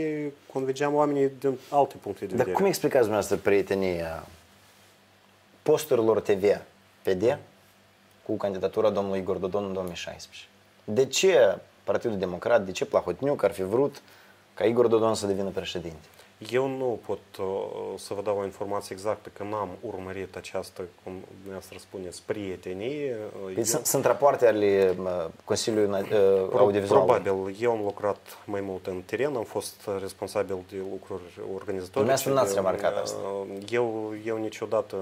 convingeam oamenii din alte puncte de Dar vedere. cum explicați dumneavoastră prietenia posturilor TV PD cu candidatura domnului Igor Dodon în 2016? De ce Partidul Democrat, de ce Plahotniuc ar fi vrut ca Igor Dodon să devină președinte? Eu nu pot uh, să vă dau o informație exactă că n-am urmărit această, cum dumneavoastră spuneți, prietenie. Deci eu... sunt, sunt rapoarte ale uh, Consiliului uh, Audiovizual? Probabil. Eu am lucrat mai mult în teren, am fost responsabil de lucruri organizatorice. Dumneavoastră n-ați remarcat asta? Eu, eu niciodată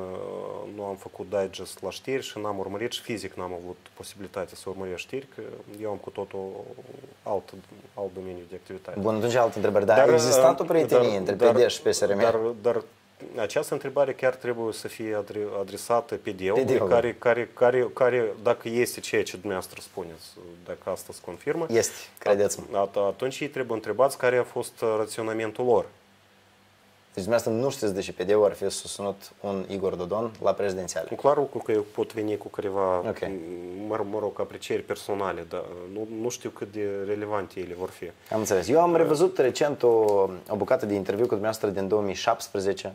nu am făcut digest la știri și n-am urmărit și fizic n-am avut posibilitatea să urmăresc știri, că eu am cu totul alt, alt domeniu de activitate. Bun, atunci altă întrebare. Dar, dar a existat o prietenie dar, între PD și PSRM? Dar, dar această întrebare chiar trebuie să fie adresată PD-ului, care, care, care, care, dacă este ceea ce dumneavoastră spuneți, dacă asta se confirmă, este, credeți-mă. Atunci ei trebuie întrebați care a fost raționamentul lor. Deci dumneavoastră nu știți de ce PD-ul ar fi susținut un Igor Dodon la prezidențiale. Clar lucru că eu pot veni cu careva, okay. mă, mă rog, aprecieri personale, dar nu, nu știu cât de relevante ele vor fi. Am înțeles. Eu am revăzut recent o, o bucată de interviu cu dumneavoastră din 2017,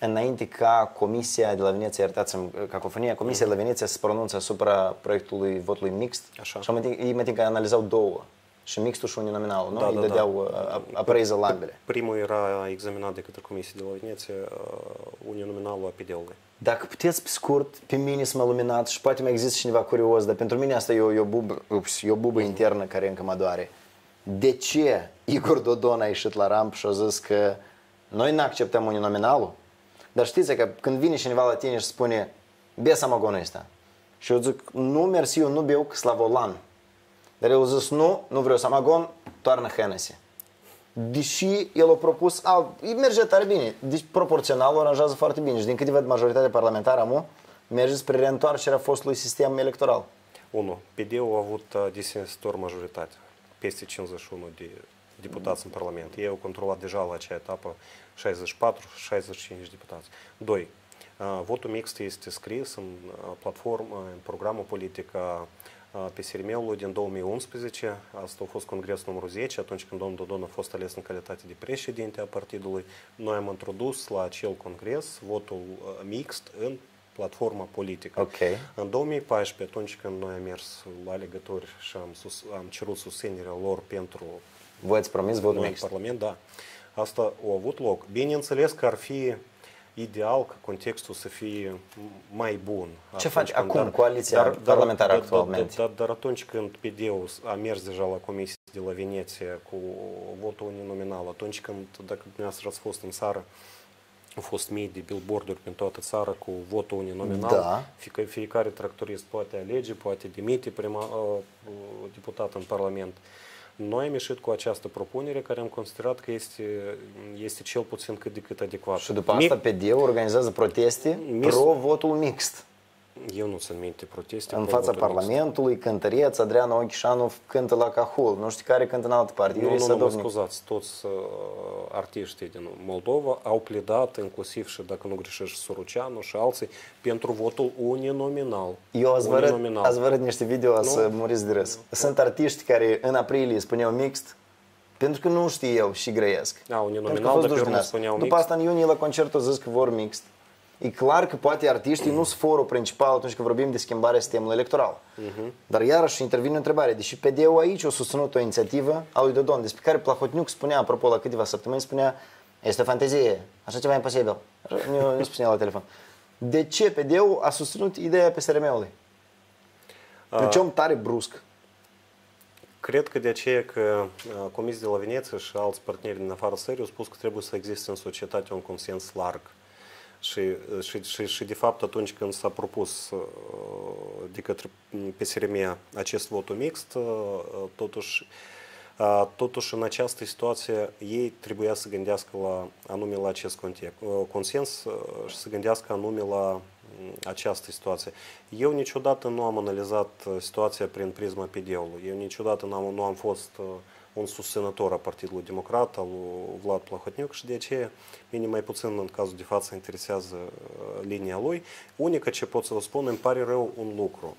înainte ca Comisia de la Veneția, iertați-mi cacofonia, Comisia mm-hmm. de la Veneția să pronunță asupra proiectului votului mixt. Așa. Și ei mă că analizau două și mixtul și uninominalul, nu? Da, Îi da, dădeau da. appraisal la ambele. Primul era examinat de către Comisia de la Veneția, uninominalul APD-ului. Dacă puteți pe scurt, pe mine să mă luminați și poate mai există cineva curios, dar pentru mine asta e o, e o bubă, ups, e o bubă mm-hmm. internă care încă mă doare. De ce Igor Dodon a ieșit la ramp și a zis că noi nu acceptăm uninominalul? Dar știți că când vine cineva la tine și spune, bea samagonul ăsta. Și eu zic, nu, mersi, eu nu beau, că slavolan. Dar el a zis, nu, nu vreau samagon, toarnă Hennessy. Deși el a propus alt, merge tare bine. Deci proporțional o aranjează foarte bine. Și din câte văd majoritatea parlamentară amu, merge spre reîntoarcerea fostului sistem electoral. 1. PD-ul a avut desensitor majoritate. Peste 51 de deputați în Parlament. Ei au controlat deja la acea etapă 64-65 deputați. 2. Votul mixt este scris în platformă, în programul politic a PSRM-ul din 2011, asta a fost congresul numărul 10, atunci când domnul Dodon a fost ales în calitate de președinte a partidului, noi am introdus la acel congres votul mixt în platforma politică. Okay. În 2014, atunci când noi am mers la alegători și am, sus, am cerut susținerea lor pentru voi ați promis votul mixt? Parlament, da. Asta a avut loc. Bineînțeles că ar fi ideal ca contextul să fie mai bun. Ce faci acum dar, coaliția dar, parlamentară dar, actualmente? Dar, dar, dar atunci când PD-ul a mers deja la comisie de la Veneția cu votul uninominal, atunci când, dacă dumneavoastră ați fost în țară, au fost mii de billboarduri prin toată țara cu votul uninominal. Da. Fie, fiecare tractorist poate alege, poate demite prima, uh, deputat în Parlament. Uh, noi am ieșit cu această propunere care am considerat că este, este cel puțin cât de cât adecvat. Și după asta PD organizează proteste pro-votul mixt. Eu nu sunt minte proteste. În fața Parlamentului, cântăreț, Adrian Ochișanov cântă la Cahul. Nu știu care cântă în altă parte. Nu, nu, nu, mă scuzați, toți uh, artiștii din Moldova au pledat, inclusiv și, dacă nu greșești, Soruceanu și alții, pentru votul uninominal. Eu ați văd, ați văd niște video să muriți de râs. Sunt artiști care în aprilie spuneau mixt, pentru că nu știu și grăiesc. A, uninominal, dar pe urmă spuneau mixt. După asta în iunie la concert au zis că vor mixt. E clar că poate artiștii nu sunt forul principal atunci când vorbim de schimbarea sistemului electoral. Uh-huh. Dar iarăși intervine o întrebare. Deși PD-ul aici a susținut o inițiativă a lui Dodon, despre care Plahotniuc spunea, apropo, la câteva săptămâni, spunea este o fantezie, așa ceva imposibil. Nu, nu spunea la telefon. De ce PD-ul a susținut ideea PSRM-ului? ce om tare brusc. Cred că de aceea că Comisia de la Veneția și alți parteneri din afara țării au spus că trebuie să existe în societate un consens larg și, și, și, și de fapt atunci când s-a propus de către PSRM acest vot mixt, totuși, totuși în această situație ei trebuia să gândească la, anume la acest context, consens și să gândească anume la această situație. Eu niciodată nu am analizat situația prin prisma PD-ului. Eu niciodată nu am, nu am fost uh, un susținător a Partidului Democrat, al lui Vlad Plahotniuc și de aceea mine mai puțin în cazul de față interesează linia lui. Unica ce pot să vă spun, îmi pare rău un lucru,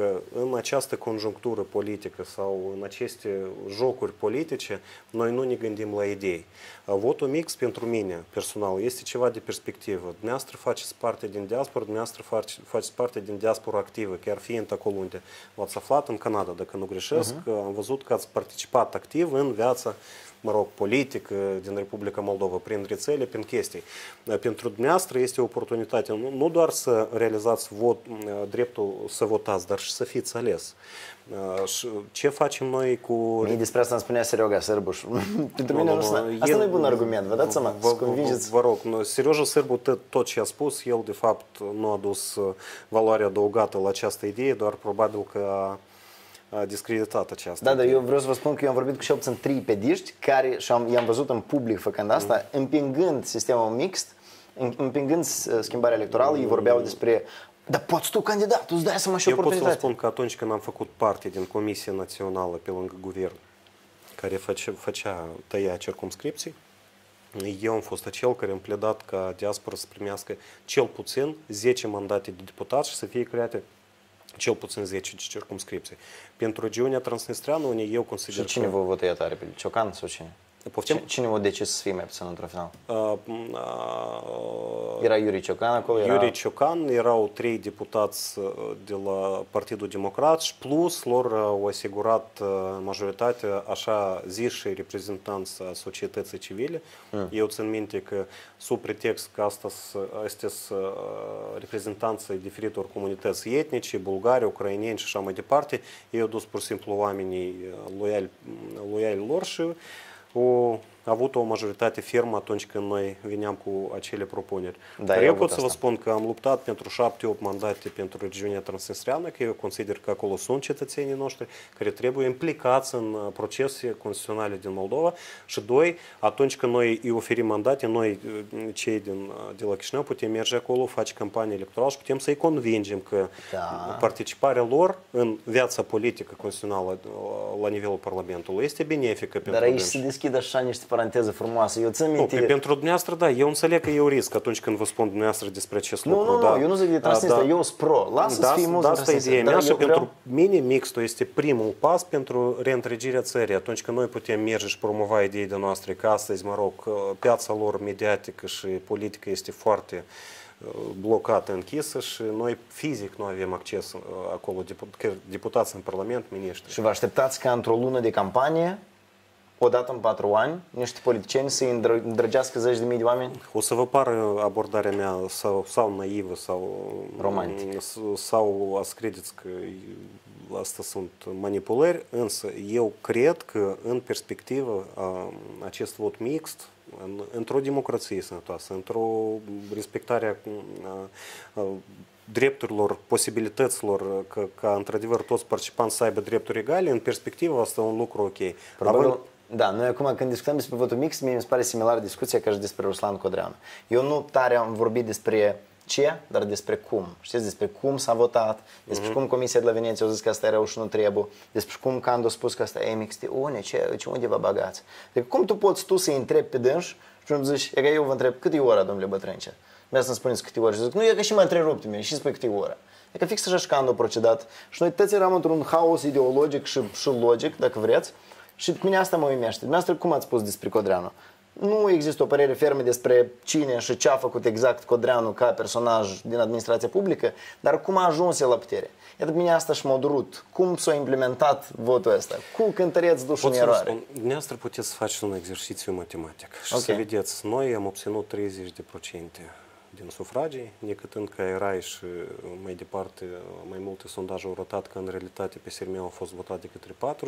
că că în această conjunctură politică sau în aceste jocuri politice, noi nu ne gândim la idei. Votul mix pentru mine, personal, este ceva de perspectivă. Dumneavoastră faceți parte din diaspora, dumneavoastră faceți parte din diaspora activă, chiar fiind acolo unde v-ați aflat, în Canada, dacă nu greșesc, uh-huh. am văzut că ați participat activ în viața mă rog, politic din Republica Moldova, prin rețele, prin chestii. Pentru dumneavoastră este o oportunitate nu, nu doar să realizați vot, dreptul să votați, dar și să fiți ales. Ce facem noi cu... Mie despre asta îmi spunea Serioga Sârbuș. Pentru mine nu, nu, asta nu e bun argument, vă dați seama, să convingeți. Vă rog, Serioja Sârbu tot, tot ce a spus, el de fapt nu a dus valoarea adăugată la această idee, doar probabil că a discreditat aceasta. Da, dar eu vreau să vă spun că eu am vorbit cu și obțin tripediști care și am, i-am văzut în public făcând asta, mm. împingând sistemul mixt, împingând schimbarea electorală, mm. ei vorbeau despre dar poți tu candidat, tu îți dai seama și Eu pot să vă spun că atunci când am făcut parte din Comisia Națională pe lângă guvern, care făcea, făcea tăia circumscripții, eu am fost acel care am pledat ca diaspora să primească cel puțin 10 mandate de deputați și să fie create cel puțin 10 circumscripții. Pentru regiunea transnistreană, unde eu consider Și cine că... vă votă tare? Ciocan sau cine? Poftim? Cine a decis să fie mai puțin într-o final? Uh, uh, era Iuri Ciocan acolo? Era... Iuri Ciocan, erau trei deputați de la Partidul Democrat și plus lor au asigurat majoritatea așa ziși reprezentanți a societății civile. Mm. Eu țin minte că sub pretext că asta sunt reprezentanții diferitor comunități etnice, bulgari, ucraineni și așa mai departe, ei au dus pur și simplu oamenii loiali, loiali lor și o avut o majoritate fermă atunci când noi veneam cu acele propuneri. Da, Dar eu pot să vă spun că am luptat pentru 7-8 mandate pentru regiunea transnistreană, că eu consider că acolo sunt cetățenii noștri care trebuie implicați în procese constituționale din Moldova și doi, atunci când noi îi oferim mandate, noi cei din, de la Chișinău putem merge acolo, face campanie electorală și putem să-i convingem că da. participarea lor în viața politică constituțională la nivelul Parlamentului este benefică pentru Dar aici se deschid așa niște paranteză frumoasă. Eu țin minte... Nu, pentru dumneavoastră, da, eu înțeleg că e un risc atunci când vă spun dumneavoastră despre acest nu, lucru. Nu, da. eu nu zic de transnistria, da, eu sunt pro. Lasă da, să fie mult da, asta e ideea mea și pentru mine mixtul este primul pas pentru reîntregirea țării. Atunci când noi putem merge și promova ideile noastre, că astăzi, mă rog, piața lor mediatică și politică este foarte blocată, închisă și noi fizic nu avem acces acolo, deputați în Parlament, miniștri. Și vă așteptați ca într-o lună de campanie odată în patru ani, niște politicieni să îndrăgească zeci de mii de oameni? O să vă pară abordarea mea sau, sau naivă sau romantică sau ați credeți că asta sunt manipulări, însă eu cred că în perspectivă acest vot mixt într-o democrație sănătoasă, într-o respectare a drepturilor, posibilităților, că, ca într-adevăr toți participanți să aibă drepturi egale, în perspectivă asta un lucru ok. Probabil, Având... Da, noi acum când discutăm despre votul mix, mie mi se pare similar discuția ca și despre Ruslan Codreanu. Eu nu tare am vorbit despre ce, dar despre cum. Știți, despre cum s-a votat, despre uh-huh. cum Comisia de la Veneția a zis că asta e rău și nu trebuie, despre cum Candu a spus că asta e mixtiune, ce, ce unde vă bagați. Deci cum tu poți tu să-i întrebi pe dânș și îmi zici, e că eu vă întreb, cât e ora, domnule Bătrâncea? Vreau să-mi spuneți câte ore. Și zic, nu, e că și mă întrerupte mine și spui câte ore. E că fix așa și Candu a procedat. Și noi toți eram într-un haos ideologic și, și logic, dacă vreți, și mine asta mă uimește. Dumneavoastră cum ați spus despre Codreanu? Nu există o părere fermă despre cine și ce a făcut exact Codreanu ca personaj din administrația publică, dar cum a ajuns el la putere. Iată, mine asta și m-a durut. Cum s-a implementat votul ăsta? Cu cântăreți dușul în eroare? Spun, dumneavoastră puteți să faceți un exercițiu matematic și okay. să vedeți, noi am obținut 30% din sufragii, necătând că erai și mai departe mai multe sondaje au rotat că în realitate pe Sirmeu au fost votate de către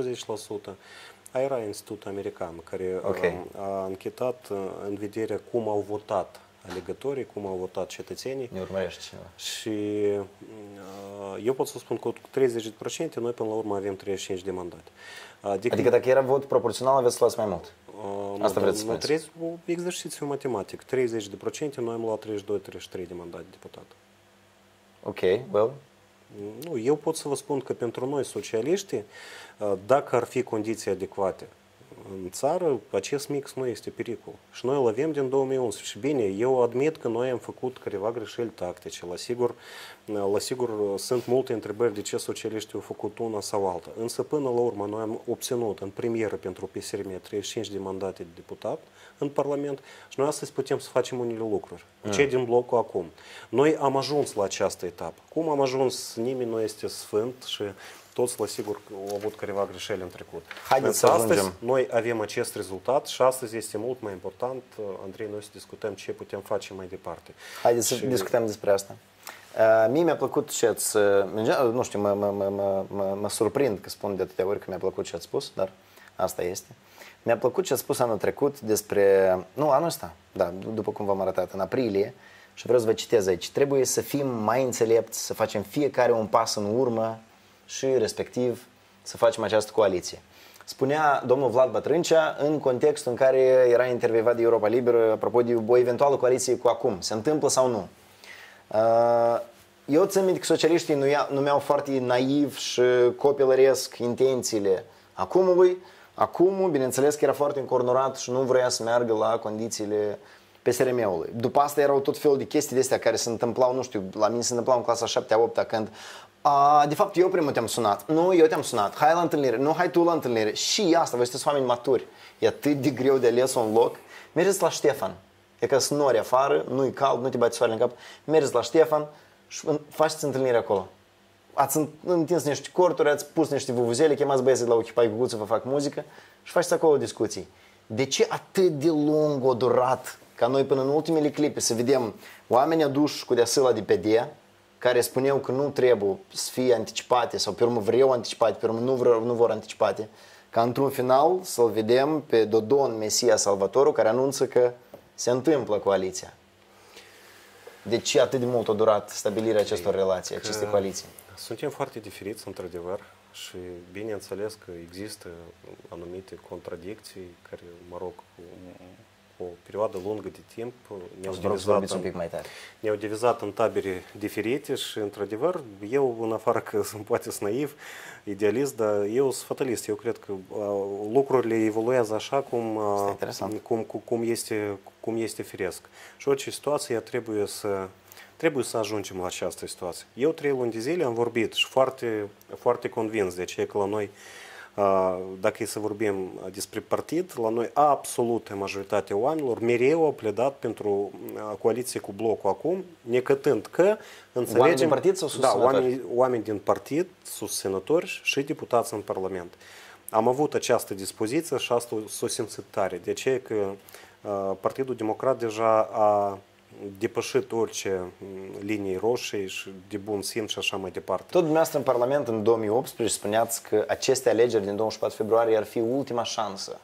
40%. Era Institutul American care okay. a anchetat în vederea cum au votat alegătorii, cum au votat cetățenii. Ne urmărește cineva. Și eu pot să spun că cu 30% noi până la urmă avem 35 de mandate. Adică, adică dacă era vot proporțional, aveți să luați mai mult. Asta vreți să spuneți? Exercițiu matematic. 30%, noi am luat 32-33 de mandate de deputat. Ok, well. Nu, eu pot să vă spun că pentru noi, socialiștii, dacă ar fi condiții adecvate, în țară, acest mix nu este pericol. Și noi îl avem din 2011. Și bine, eu admit că noi am făcut careva greșeli tactice. La sigur, la sigur sunt multe întrebări de ce socialiștii au făcut una sau alta. Însă până la urmă noi am obținut în premieră pentru PSRM 35 de mandate de deputat în Parlament și noi astăzi putem să facem unele lucruri. Cu cei din blocul acum. Noi am ajuns la această etapă. Cum am ajuns, nimeni nu este sfânt și toți, la sigur, au avut careva greșeli în trecut. Haideți să astăzi ajungem. noi avem acest rezultat și astăzi este mult mai important, Andrei, noi să discutăm ce putem face mai departe. Haideți să Și- discutăm despre asta. Uh, mie mi-a plăcut ce ați, uh, în general, nu știu, mă, mă, mă, mă, mă, mă surprind că spun de atâtea ori că mi-a plăcut ce ați spus, dar asta este. Mi-a plăcut ce ați spus anul trecut despre, nu, anul ăsta, da, d- după cum v-am arătat, în aprilie, și vreau să vă citez aici, trebuie să fim mai înțelepți, să facem fiecare un pas în urmă și, respectiv, să facem această coaliție. Spunea domnul Vlad Bătrâncea în contextul în care era intervievat de Europa Liberă apropo de o eventuală coaliție cu acum. Se întâmplă sau nu? Uh, Eu țin minte că socialiștii nu ia- numeau foarte naiv și copilăresc intențiile acumului. Acum, bineînțeles că era foarte încornorat și nu vrea să meargă la condițiile PSRM-ului. După asta erau tot felul de chestii de astea care se întâmplau, nu știu, la mine se întâmplau în clasa 7-8 când a, de fapt, eu primul te-am sunat. Nu, eu te-am sunat. Hai la întâlnire. Nu, hai tu la întâlnire. Și asta, voi sunteți oameni maturi. E atât de greu de ales un loc. Mergeți la Ștefan. E că sunt nori afară, nu-i cald, nu te bate soarele în cap. Mergeți la Ștefan și în- faceți întâlnire acolo. Ați în- întins niște corturi, ați pus niște vuvuzele, chemați băieții de la Ochipai Guguță, vă fac muzică și faceți acolo discuții. De ce atât de lung a durat ca noi până în ultimele clipe să vedem oameni aduși cu deasâla de PD, care spuneau că nu trebuie să fie anticipate sau pe urmă vreau anticipate, pe urmă nu, vreau, nu vor anticipate, ca într-un final să-l vedem pe Dodon Mesia Salvatorul care anunță că se întâmplă coaliția. De ce atât de mult a durat stabilirea acestor relații, aceste coaliții? Suntem foarte diferiți, într-adevăr, și bineînțeles că există anumite contradicții care, mă rog, cu o perioadă lungă de timp ne-au Vă rog să divizat, vorbiți un în, pic mai tare. ne-au divizat în tabere diferite și, într-adevăr, eu, în afară că sunt poate sunt naiv, idealist, dar eu sunt fatalist. Eu cred că uh, lucrurile evoluează așa cum, uh, Asta e interesant. cum, cum, cum, este, cum este firesc. Și orice situație trebuie să Trebuie să ajungem la această situație. Eu trei luni de zile am vorbit și foarte, foarte convins de ce că la noi, a, dacă e să vorbim despre partid, la noi absolută majoritatea oamenilor mereu au pledat pentru a, coaliție cu blocul acum, necătând că înțelegem... Oameni din partid sau Da, susținători? oameni, oameni din partid, susținători și deputați în Parlament. Am avut această dispoziție și asta s-o simțit tare. De ce că uh, Partidul Democrat deja a depășit orice mm, linii roșii și de bun simț și așa mai departe. Tot dumneavoastră în Parlament în 2018 spuneați că aceste alegeri din 24 februarie ar fi ultima șansă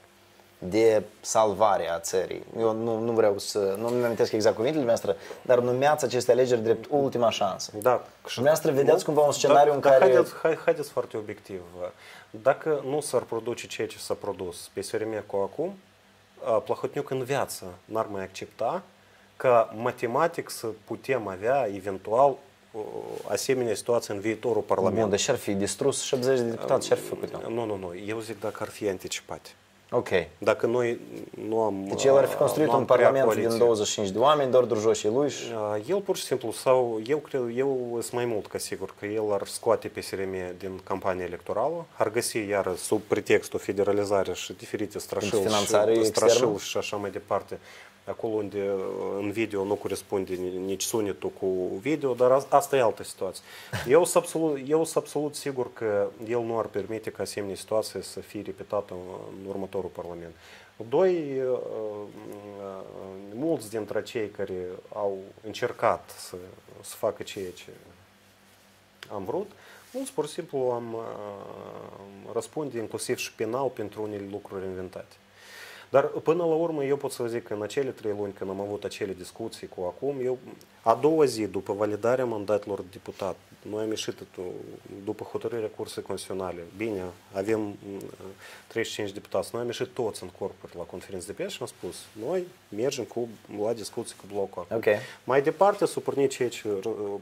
de salvare a țării. Eu nu, nu vreau să, nu mi amintesc exact cuvintele dumneavoastră, dar numeați aceste alegeri drept ultima șansă. Da. Și dumneavoastră vedeți cumva un scenariu da, în da, care... Haideți, hai, haideți foarte obiectiv. Dacă nu s-ar produce ceea ce s-a produs pe SRM cu acum, Plahotniuc în viață n-ar mai accepta ca matematic să putem avea eventual o asemenea situație în viitorul Parlament. Bun, deci ar fi distrus 70 de deputați, ce ar fi făcut el? Nu, nu, nu. Eu zic dacă ar fi anticipate. Ok. Dacă noi nu am... Deci el ar fi construit nu am un creat parlament din coaliție. 25 de oameni, doar drujoșii lui și... Uh, El pur și simplu, sau eu cred, eu sunt mai mult ca sigur că el ar scoate PSRM din campania electorală, ar găsi iar sub pretextul federalizare și diferite strașili finanțare și, externă? strașili și așa mai departe. Acolo unde uh, în video nu corespunde ni- nici sunetul cu video, dar as- asta e altă situație. Eu sunt absolut, eu sunt absolut sigur că el nu ar permite ca asemenea situație să fie repetată în următorul Parlament. Doi, uh, uh, mulți dintre cei care au încercat să, să facă ceea ce am vrut, mulți pur și simplu am uh, răspunde inclusiv și penal pentru unele lucruri inventate. Dar până la urmă eu pot să zic că în acele trei luni când am avut acele discuții cu acum, eu a doua zi după validarea mandatelor deputat, noi am ieșit după hotărârea Cursei Constituționale. Bine, avem 35 deputați. Noi am ieșit toți în corpuri la conferință de presă și am spus, noi mergem cu, la discuții cu blocul acum. Okay. Mai departe, să porni ceea ce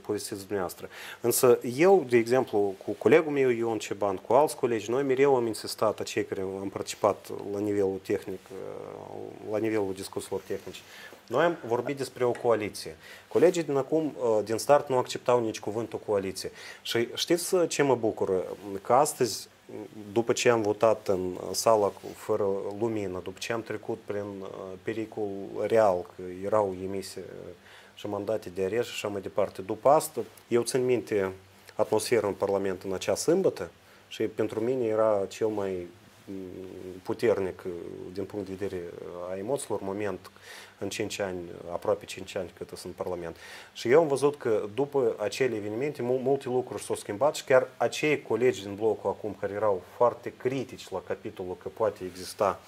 povestiți dumneavoastră. Însă eu, de exemplu, cu colegul meu Ion Ceban, cu alți colegi, noi mereu am insistat, cei care am participat la nivelul tehnic, la nivelul discuțiilor tehnice, noi am vorbit despre o coaliție. Colegii din acum, din start, nu acceptau nici cuvântul coaliție. Și știți ce mă bucură? Că astăzi, după ce am votat în sala fără lumină, după ce am trecut prin pericol real, că erau emise și mandate de arest și așa mai departe, după asta, eu țin minte atmosfera în Parlament în acea sâmbătă și pentru mine era cel mai puternic din punct de vedere a emoțiilor, moment în 5 ani, aproape 5 ani cât sunt în Parlament. Și eu am văzut că după acele evenimente multe lucruri s-au schimbat și chiar acei colegi din blocul acum care erau foarte critici la capitolul că poate exista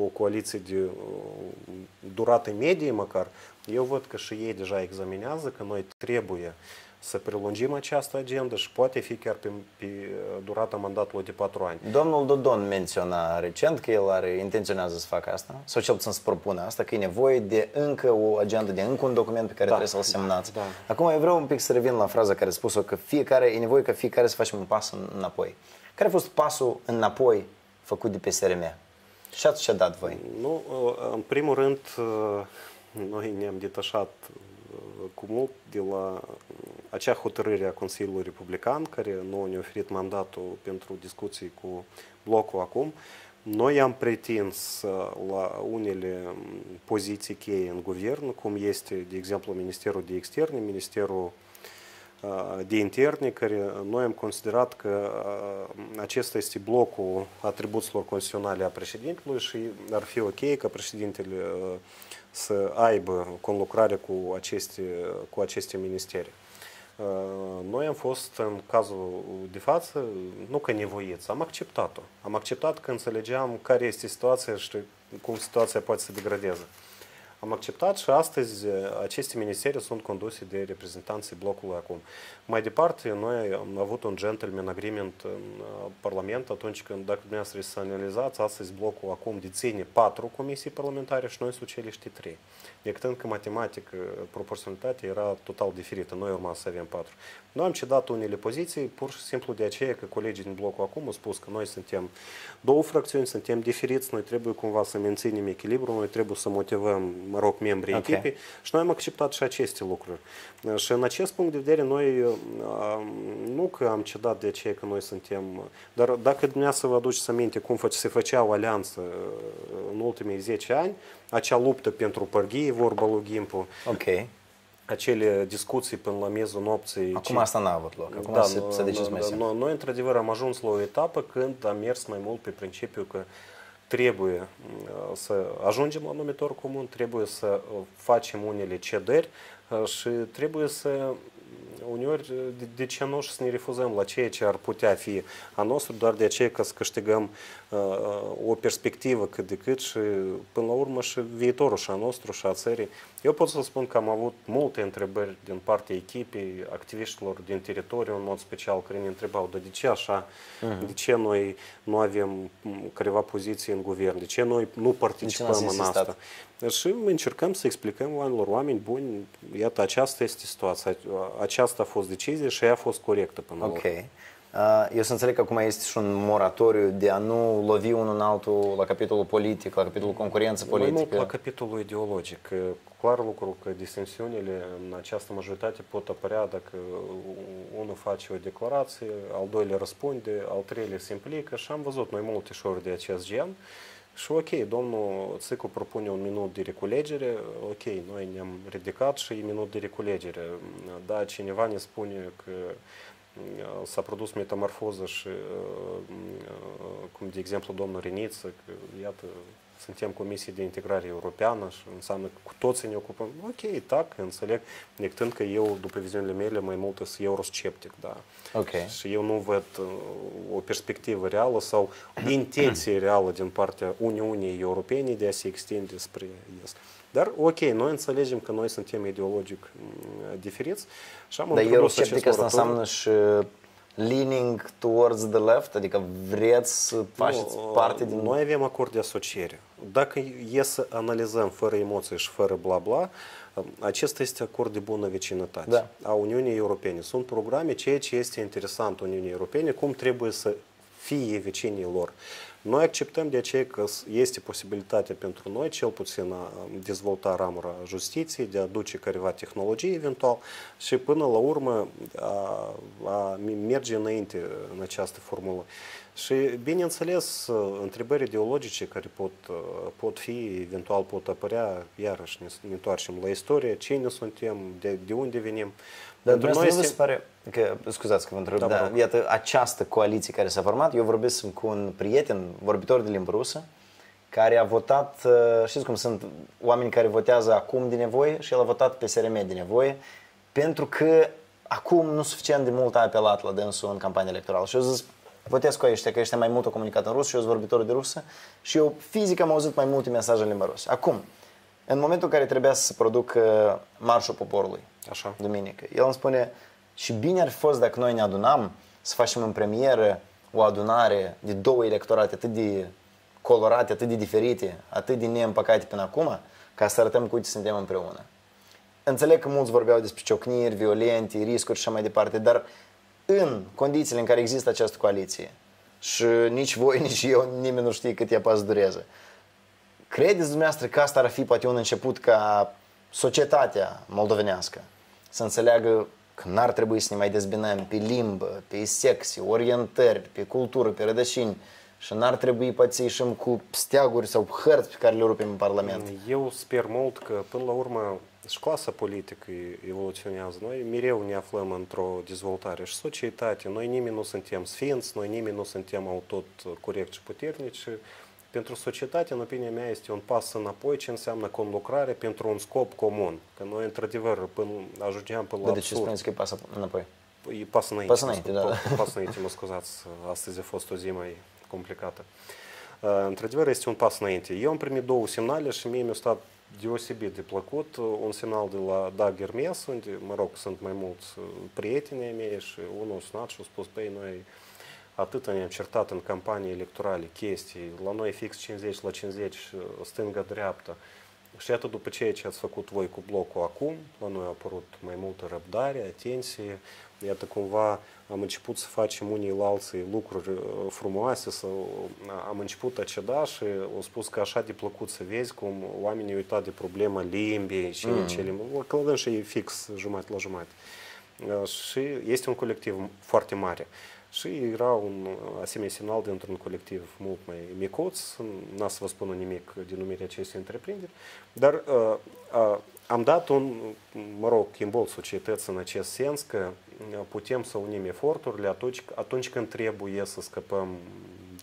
o coaliție de durată medie măcar, eu văd că și ei deja examinează că noi trebuie să prelungim această agendă și poate fi chiar pe, pe durata mandatului de patru ani. Domnul Dodon menționa recent că el are, intenționează să facă asta, sau cel puțin să propună asta, că e nevoie de încă o agendă, de încă un document pe care da, trebuie să-l semnați. Da, da. Acum eu vreau un pic să revin la fraza care a spus-o, că fiecare, e nevoie ca fiecare să facem un pas înapoi. Care a fost pasul înapoi făcut de PSRM? Și ați ce dat voi? Nu, în primul rând, noi ne-am detașat cu mult de la acea hotărâre a Consiliului Republican, care nu ne-a oferit mandatul pentru discuții cu blocul acum, noi am pretins la unele poziții cheie în guvern, cum este, de exemplu, Ministerul de Externe, Ministerul de interne, care noi am considerat că acesta este blocul atribuțiilor constituționale a președintelui și ar fi ok ca președintele să aibă conlucrare cu aceste, cu aceste ministeri. Noi am fost în cazul de față, nu că nevoiți, am acceptat-o. Am acceptat că înțelegeam care este situația și cum situația poate să degradeze. Am acceptat și astăzi aceste ministerii sunt conduse de reprezentanții blocului acum. Mai departe, noi am avut un gentleman agreement în Parlament atunci când, dacă dumneavoastră să analizați, astăzi blocul acum deține patru comisii parlamentare și noi socialiști trei. Decât că matematic proporționalitatea era total diferită. Noi urma să avem patru. Noi am cedat unele poziții, pur și simplu de aceea că colegii din blocul acum au spus că noi suntem două fracțiuni, suntem diferiți, noi trebuie cumva să menținem echilibru, noi trebuie să motivăm, mă rog, membrii okay. echipei și noi am acceptat și aceste lucruri. Și în acest punct de vedere, noi nu că am cedat de aceea că noi suntem, dar dacă dumneavoastră vă aduceți aminte cum se făcea o alianță în ultimii 10 ani, acea luptă pentru părghii, vorba lui Gimpu, okay acele discuții până la miezul nopții. Acum asta n-a avut loc, acum da, se, se decis mai simplu. Noi, noi, într-adevăr, am ajuns la o etapă când am mers mai mult pe principiu că trebuie să ajungem la numitor comun, trebuie să facem unele cedări și trebuie să uneori, de, de ce nu să ne refuzăm la ceea ce ar putea fi a nostru, doar de aceea ca să câștigăm uh, o perspectivă cât de cât și până la urmă și viitorul și a nostru și a țării. Eu pot să spun că am avut multe întrebări din partea echipei, activiștilor din teritoriu, în mod special, care ne întrebau, de ce așa, uh-huh. de ce noi nu avem careva poziții în guvern, de ce noi nu participăm în asta. Și încercăm să explicăm oamenilor, oameni buni, iată, aceasta este situația, aceasta a fost decizie și ea a fost corectă până la Ok. Eu să înțeleg că acum este și un moratoriu de a nu lovi unul în altul la capitolul politic, la capitolul concurență politică. Mai mult la capitolul ideologic. Clar lucru că disensiunile în această majoritate pot apărea dacă unul face o declarație, al doilea răspunde, al treilea se implică și am văzut noi multe șori de acest gen. Și ok, domnul Țicu propune un minut de reculegere, ok, noi ne-am ridicat și e minut de reculegere. Da, cineva ne spune că s-a produs metamorfoză și cum de exemplu domnul Reniță, că, iată, suntem Comisie de Integrare Europeană și înseamnă că cu toții ne ocupăm. Ok, tac, înțeleg, necând că eu, după viziunile mele, mai mult sunt eurosceptic, da. Ok. Și eu nu văd uh, o perspectivă reală sau intenție reală din partea Uniunii Europene de a se extinde spre Est. Dar, ok, noi înțelegem că noi suntem ideologic mm, diferiți și am Dar introdus acest eurosceptic asta moratoriu. înseamnă și leaning towards the left? Adică vreți să faceți Nu, parte din... Noi avem acord de asociere. Dacă e să analizăm fără emoții și fără bla bla, acesta este acord de bună vecinătate Da. a Uniunii Europene. Sunt programe, ceea ce este interesant Uniunii Europene, cum trebuie să fie vecinii lor. Noi acceptăm de aceea că este posibilitatea pentru noi, cel puțin, a dezvolta ramura justiției, de a aduce careva tehnologie eventual și până la urmă a, a merge înainte în această formulă. Și, bineînțeles, întrebări ideologice care pot, pot fi, eventual pot apărea, iarăși ne, ne întoarcem la istorie, cine suntem, de, de unde venim. Dar Pentru dumneavoastră nu vă este- se pare că, scuzați că vă întreb, Da, da, vă dar rog. iată, această coaliție care s-a format, eu vorbesc cu un prieten, vorbitor de limbă rusă, care a votat, uh, știți cum sunt oameni care votează acum de nevoie și el a votat pe SRM de nevoie, pentru că acum nu suficient de mult a apelat la dânsul în campania electorală. Și eu zis, votez cu ăștia, că ăștia mai mult au comunicat în rusă și eu sunt vorbitorul de rusă și eu fizic am auzit mai multe mesaje în limba rusă. Acum, în momentul în care trebuia să se producă Marșul Poporului, Așa. duminică. El îmi spune, și bine ar fi fost dacă noi ne adunam să facem în premieră o adunare de două electorate atât de colorate, atât de diferite, atât de neîmpăcate până acum, ca să arătăm cu uite suntem împreună. Înțeleg că mulți vorbeau despre ciocniri, violente, riscuri și așa mai departe, dar în condițiile în care există această coaliție și nici voi, nici eu, nimeni nu știe cât ea poate să dureze, Credeți dumneavoastră că asta ar fi poate un început ca societatea moldovenească să înțeleagă că n-ar trebui să ne mai dezbinăm pe limbă, pe sexe, orientări, pe cultură, pe rădășini și n-ar trebui poate să ieșim cu steaguri sau hărți pe care le rupem în Parlament. Eu sper mult că, până la urmă, și clasa politică evoluționează. Noi mereu ne aflăm într-o dezvoltare și societate. Noi nimeni nu suntem sfinți, noi nimeni nu suntem au tot corect și puternici. Pentru societate, în opinia mea, este un pas înapoi ce înseamnă conlucrare pentru un scop comun. Că noi, într-adevăr, până ajungeam până la Bă, de ce absurd. spuneți că e pasă înapoi? E pas înainte. Pas înainte, mă da. scu- Pas înainte, mă scuzați. Astăzi a fost o zi mai complicată. Uh, Într-adevăr, este un pas înainte. Eu am primit două semnale și mie mi-a stat deosebit de plăcut. Un semnal de la Dag Hermes, unde, mă rog, sunt mai mulți uh, prieteni ai mei și unul a sunat și a spus, păi, noi atât ne-am certat în campanii electorale chestii, la noi fix 50 la 50, stânga-dreapta. Și atât după ceea ce ați făcut voi cu blocul acum, la noi a apărut mai multă răbdare, atenție, iată cumva am început să facem unii la alții lucruri uh, frumoase sau uh, am început a ceda și au spus că așa de plăcut să vezi cum oamenii uitat de problema limbii și mm. cele, călădăm și e fix jumătate la jumătate. Uh, Și este un colectiv foarte mare. Și era un asemenea semnal dintr-un colectiv mult mai micuț, n-a să vă spun nimic denumirea acestei întreprinderi, dar uh, uh, am dat un, mă rog, imbol societății în acest sens că uh, putem să unim eforturile atunci, atunci când trebuie să scăpăm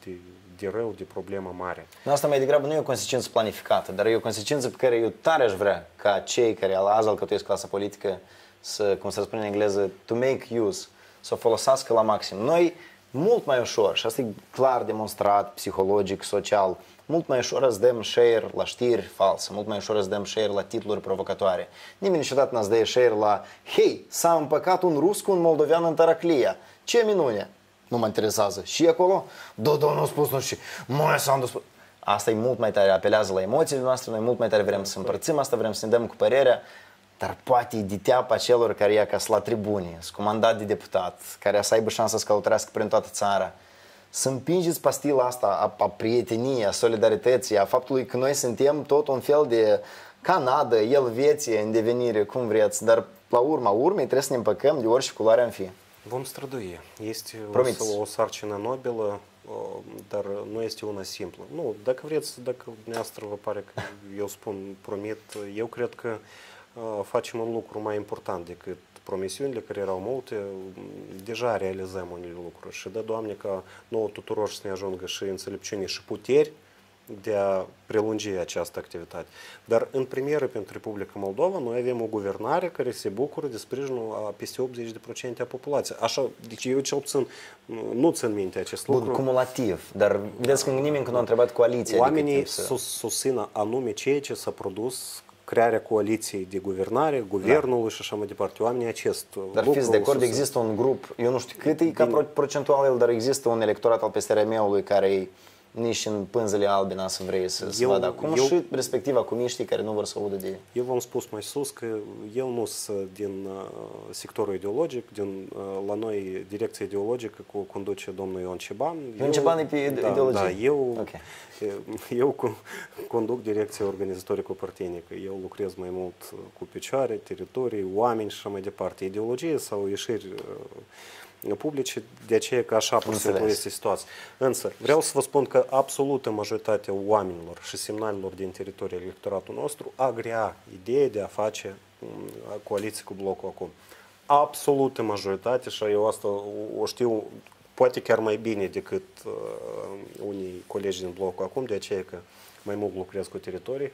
de, de rău, de problemă mare. Nu, asta mai degrabă nu e o consecință planificată, dar e o consecință pe care eu tare aș vrea ca cei care azi alcătuiesc clasa politică să, cum se spune în engleză, to make use, să o folosească la maxim. Noi, mult mai ușor, și asta e clar demonstrat, psihologic, social, mult mai ușor îți dăm share la știri false, mult mai ușor îți dăm share la titluri provocatoare. Nimeni niciodată n-ați dă share la Hei, s-a împăcat un rus cu un moldovean în Taraclia. Ce minune! Nu mă interesează. Și acolo? Da, da, nu a spus, nu știu. Mai s-a spus. Asta e mult mai tare, apelează la emoțiile noastre, noi mult mai tare vrem să împărțim asta, vrem să ne dăm cu părerea, dar poate e de teapa celor care ia ca la tribune, sunt comandat de deputat, care să aibă șansa să călătorească prin toată țara. Să împingeți pastila asta a, a prieteniei, a solidarității, a faptului că noi suntem tot un fel de Canada, Elveție în devenire, cum vreți, dar la urma urmei trebuie să ne împăcăm de orice culoare am fi. Vom strădui. Este Promiți. o, o sarcină nobilă, o, dar nu este una simplă. Nu, dacă vreți, dacă dumneavoastră vă pare că eu spun, promit, eu cred că uh, facem un lucru mai important decât promisiunile care erau multe, deja realizăm unele lucruri și dă, Doamne, ca nouă tuturor să ne ajungă și înțelepciune și puteri de a prelungi această activitate. Dar, în premieră, pentru Republica Moldova, noi avem o guvernare care se bucură de sprijinul a peste 80% a populației. Așa, deci eu cel puțin nu țin minte acest Bun, lucru. cumulativ, dar vedeți că nimeni când a întrebat coaliția... Oamenii adică timp să- sus, susțină anume ceea ce s-a produs crearea coaliției de guvernare, guvernului și așa mai departe. Oamenii acest Dar lucru fiți de acord, susțin. există un grup, eu nu știu cât e ca pro- procentual el, dar există un electorat al PSRM-ului care e nici în pânzele albe n-a să vrei să se Eu- vadă acum eu- și respectiv acumiștii care nu vor să audă de... Eu v-am spus mai sus că eu nu sunt din uh, sectorul ideologic, din, uh, la noi direcția ideologică cu conduce domnul Ion Ciban. Ion Ciban e pe ide- da, ideologie? Da, eu, Ok. eu cu, conduc direcția organizatorică partinică. Eu lucrez mai mult cu picioare, teritorii, oameni și așa mai departe. Ideologie sau ieșiri uh, publice, de aceea că așa pur și simplu Înțeles. este situația. Însă, vreau să vă spun că absolută majoritatea oamenilor și semnalelor din teritoriul electoratul nostru agrea ideea de a face mm, coaliție cu blocul acum. Absolută majoritate și eu asta o- o știu poate chiar mai bine decât uh, unii colegi din blocul acum, de aceea că mai mult lucrez cu teritorii.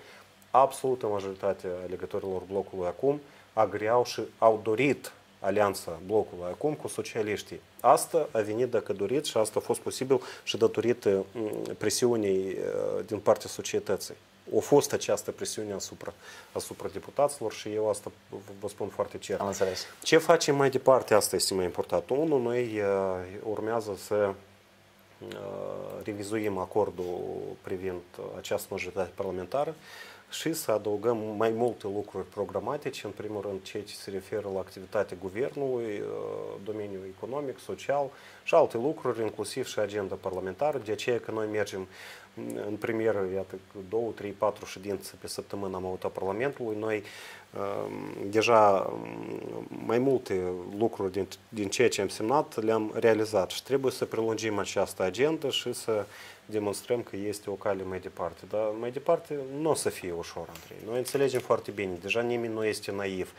Absolută majoritate a alegătorilor blocului acum agreau și au dorit alianța blocului acum cu socialiștii. Asta a venit dacă dorit și asta a fost posibil și datorită mm, presiunii uh, din partea societății. A fost această presiune asupra, asupra deputaților și eu asta vă- vă spun foarte cer. Am înțeles. Ce facem mai departe? Asta este mai important. Unul, noi uh, urmează să uh, revizuim acordul privind uh, această majoritate parlamentară și să adăugăm mai multe lucruri programatice, în primul rând ceea ce se referă la activitatea guvernului, uh, domeniul economic, social și alte lucruri, inclusiv și agenda parlamentară, de aceea că noi mergem mm, în premieră, iată, două, trei, patru ședințe pe săptămână am avut a Parlamentului. Noi um, deja um, mai multe lucruri din, din ceea ce am semnat le-am realizat și trebuie să prelungim această agendă și să demonstrăm că este o cale mai departe. Dar mai departe nu o să fie ușor, Andrei. Noi înțelegem foarte bine, deja nimeni nu este naiv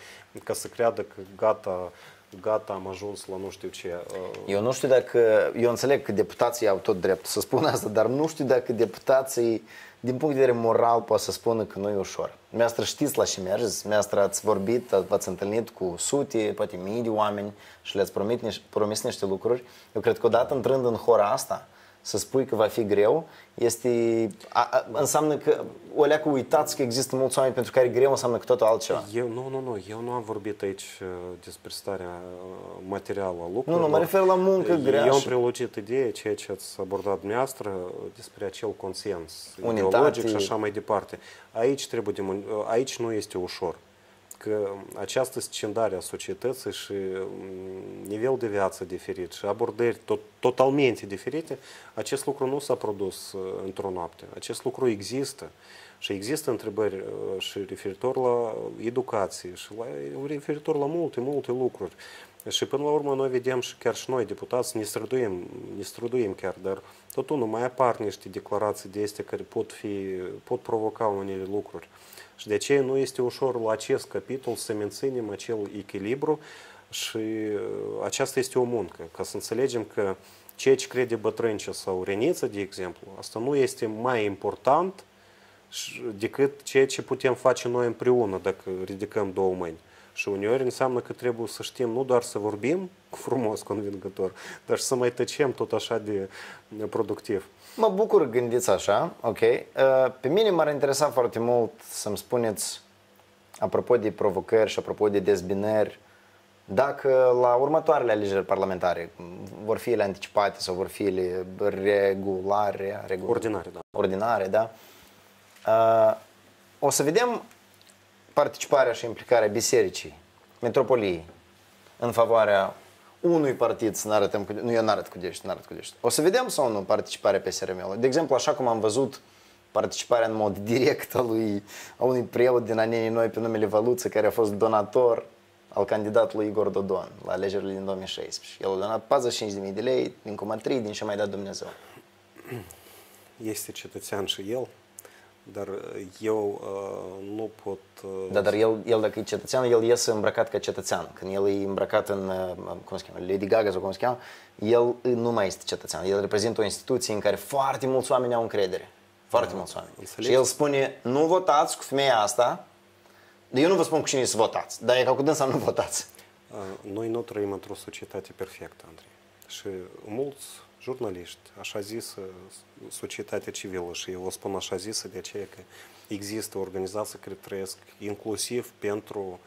ca să creadă că gata, gata, am ajuns la nu știu ce. uh, Eu nu știu dacă, eu înțeleg că deputații au tot dreptul să spună asta, dar nu știu dacă deputații, din punct de vedere moral, pot să spună că nu e ușor. Dumneavoastră știți la ce mergeți, dumneavoastră ați vorbit, v-ați întâlnit cu sute, poate mii de oameni și le-ați promis, niște- promis niște lucruri. Eu cred că odată intrând în hora asta, să spui că va fi greu, este, a, a, înseamnă că o leacă uitați că există mulți oameni pentru care e greu înseamnă că totul altceva. Eu, nu, nu, nu, eu nu am vorbit aici uh, despre starea uh, materială a lucrurilor. Nu, nu, mă refer la muncă grea Eu am și- prelungit ideea, ceea ce ați abordat dumneavoastră, despre acel consens Unitate. ideologic și așa mai departe. Aici, trebuie de, aici nu este ușor. Că această scindare a societății și mm, nivel de viață diferit și abordări tot, totalmente diferite, acest lucru nu s-a produs uh, într-o noapte. Acest lucru există. Și există întrebări uh, și referitor la educație și la, referitor la multe, multe lucruri. Și până la urmă noi vedem și chiar și noi, deputați, ne străduim, ne străduim chiar, dar tot unul mai apar niște declarații de este care pot, fi, pot provoca unele lucruri. Și de aceea nu este ușor la acest capitol să menținem acel echilibru și uh, aceasta este o muncă, ca să înțelegem că ceea ce crede Bătrâncea sau Reniță, de exemplu, asta nu este mai important și- decât ceea ce putem face noi împreună dacă ridicăm două mâini. Și uneori înseamnă că trebuie să știm nu doar să vorbim frumos, convingător, dar și să mai tăcem tot așa de productiv. Mă bucur gândiți așa, ok. Uh, Pe mine m-ar interesa foarte mult să-mi spuneți, apropo de provocări și apropo de dezbinări, dacă la următoarele alegeri parlamentare vor fi ele anticipate sau vor fi ele regulare, regu- Ordinare, da. ordinare, da? Uh, O să vedem participarea și implicarea bisericii, metropoliei, în favoarea unui partid, să ne arătăm cu, nu eu n-arăt cu dești, n-arăt cu dești. O să vedem sau nu participarea PSRM-ului. De exemplu, așa cum am văzut participarea în mod direct a, lui, a unui preot din Anenii Noi pe numele Văluță, care a fost donator al candidatului Igor Dodon la alegerile din 2016. El a donat 45.000 de lei din comatrii, din ce mai dat Dumnezeu. Este cetățean și el. Dar eu uh, nu pot... Uh, Da, dar el, el dacă e cetățean, el iese îmbrăcat ca cetățean. Când el e îmbrăcat în, uh, cum se cheamă, Lady Gaga sau cum se cheamă, el nu mai este cetățean. El reprezintă o instituție în care foarte mulți oameni au încredere. Foarte mulți oameni. înțelegi? Și el spune, nu votați cu femeia asta, eu nu vă spun cu cine să votați, dar e ca cu dânsa nu votați. Uh, Noi nu trăim într-o societate perfectă, Andrei. Și mulți jurnaliști, așa zisă societatea civilă, și eu o spun așa zisă de aceea că există organizații care trăiesc inclusiv pentru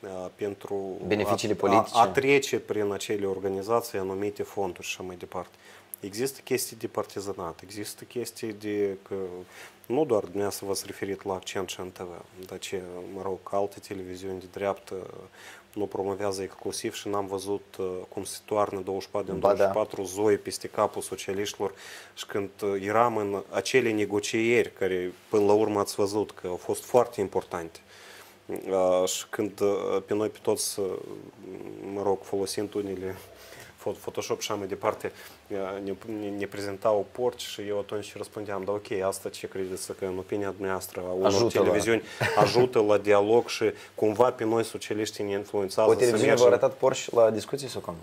uh, pentru Beneficiile a, politice. A, a trece prin acele organizații anumite fonduri și așa mai departe. Există chestii de partizanat, există chestii de că nu doar dumneavoastră v-ați referit la accent și TV, dar ce, mă rog, alte televiziuni de dreaptă nu promovează exclusiv și n-am văzut uh, cum se toarnă 24 din Ba da. 24 zoi peste capul socialiștilor și când uh, eram în acele negocieri care până la urmă ați văzut că au fost foarte importante. Uh, și când uh, pe noi pe toți, uh, mă rog, folosind unele fo- Photoshop și așa mai departe, uh, ne, ne, ne prezentau porci și eu atunci răspundeam, da ok, asta ce credeți că în opinia dumneavoastră a unor Ajută la- televiziuni ajută la dialog și cumva pe noi socialiștii ne influențează O să televiziune mergem v-a arătat Porsche la discuții sau cum?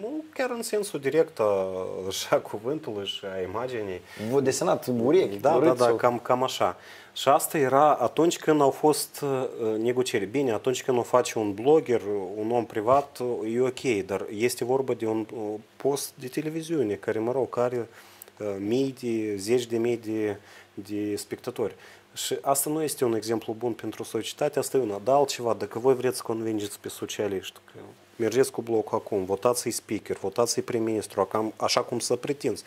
nu chiar în sensul direct a, și a cuvântului și a imaginii. V-a desenat urechi, Da, da, urât da, sau- cam, cam așa. Și asta era atunci când au fost uh, negocieri. Bine, atunci când o face un blogger, un om privat, uh, e ok, dar este vorba de un uh, post de televiziune care, mă rog, are uh, mii de, zeci de mii de, de spectatori. Și asta nu este un exemplu bun pentru societate, asta e una. Dar altceva, dacă voi vreți să convingeți pe socialiști că mergeți cu blocul acum, votați-i speaker, votați-i prim-ministru, acam- așa cum să pretinți,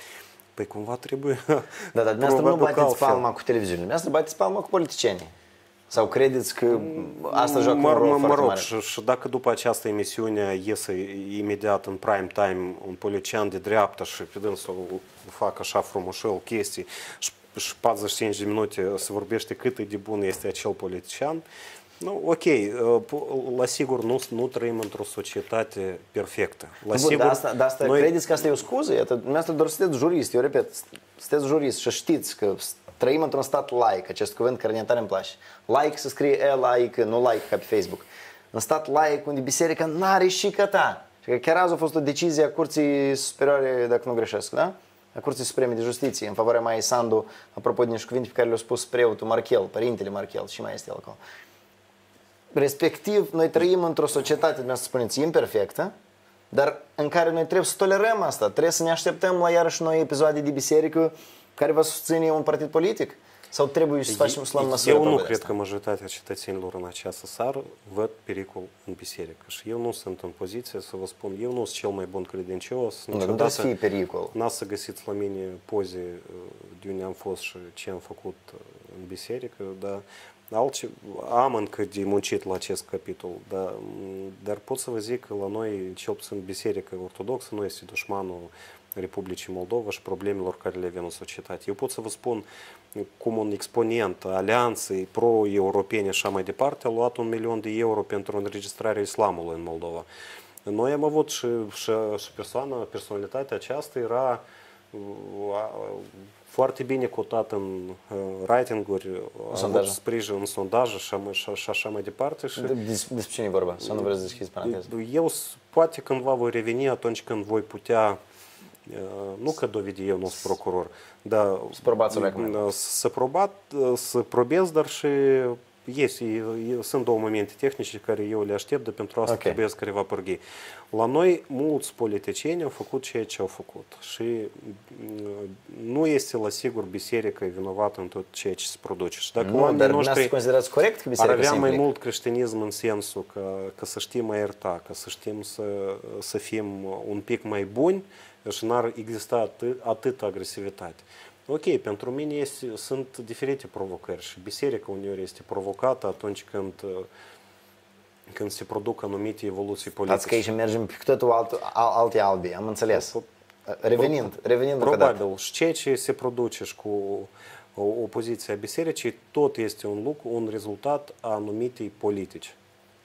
Păi cumva trebuie Da, dar dumneavoastră nu probabil că bateți altfel. palma cu televiziunile, dumneavoastră bateți palma cu politicienii. Sau credeți că asta joacă mă, un rol mă, mă foarte rog, mare? și, și dacă după această emisiune iese imediat în prime time un politician de dreapta și pe dânsul fac așa frumușel chestii și, și 45 de minute se vorbește cât e de bun este acel politician, nu, ok, uh, p- la sigur nu, nu trăim într-o societate perfectă. La Bun, sigur, dar asta, dar asta credeți că asta e o scuză? Iată, dumneavoastră doar sunteți jurist, eu repet, sunteți jurist și știți că trăim într-un stat laic, acest cuvânt care ne tare îmi place. Laic se scrie e-like, nu like ca pe Facebook. În stat laic unde biserica n-are și că ta. Și că chiar azi a fost o decizie a Curții Superioare, dacă nu greșesc, da? A Curții Supreme de Justiție, în favoarea Mai Sandu, apropo de niște cuvinte pe care le-a spus preotul Marchel, părintele Marchel, și mai este el acolo. Respectiv, noi trăim într-o societate, dumneavoastră spuneți, imperfectă, dar în care noi trebuie să tolerăm asta. Trebuie să ne așteptăm la iarăși noi episoade de biserică care va susține un partid politic? Sau trebuie să facem să luăm măsuri Eu nu apropo de cred asta? că majoritatea cetățenilor în această țară văd pericol în biserică. Și eu nu sunt în poziție să vă spun, eu nu sunt cel mai bun credincios. Nu, nu trebuie să fie pericol. N-a să găsiți la mine poze uh, de unde am fost și ce am făcut uh, în biserică, dar altce, am încă de muncit la acest capitol, dar, m, dar pot să vă zic că la noi, cel puțin Biserica Ortodoxă, nu este dușmanul Republicii Moldova și problemelor care le avem în societate. Eu pot să vă spun cum un exponent a alianței pro-europene și așa mai departe a luat un milion de euro pentru înregistrarea islamului în Moldova. Noi am avut și, și, și persoana, personalitatea aceasta era uh, foarte bine cotat în uh, ratinguri, a avut sondaje. sprijin în sondaje și, așa- și, și așa mai departe. Și De- des- Despre cine e vorba? Să nu vreți să deschizi paranteză. eu s- poate cândva voi reveni atunci când voi putea, uh, nu că dovedi eu, nu sunt procuror, dar Să probați o leacă mai uh, să, probat, uh, să probez, dar și este, e- sunt două momente tehnice care eu le aștept, dar pentru asta Ok. trebuie să careva pârghii. La noi, mulți politicieni au făcut ceea ce au făcut și uh, nu este la sigur biserica vinovată în tot ceea ce se produce. Și dacă Nu, oamenii dar noștri dumneavoastră considerați corect că ar biserica avea se mai implică? mult creștinism în sensul că, că să știm a ierta, că să știm să, să fim un pic mai buni și n-ar exista atât, atât agresivitate. Ok, pentru mine este, sunt diferite provocări și biserica uneori este provocată atunci când, când se produc anumite evoluții Stați că politice. aici mergem pe cu totul alt, al, alte albi, am înțeles. Revenind, revenind încă o dată. Probabil. Și ceea ce se produce și cu o- opoziția bisericii, tot este un lucru, un rezultat a anumitei politici.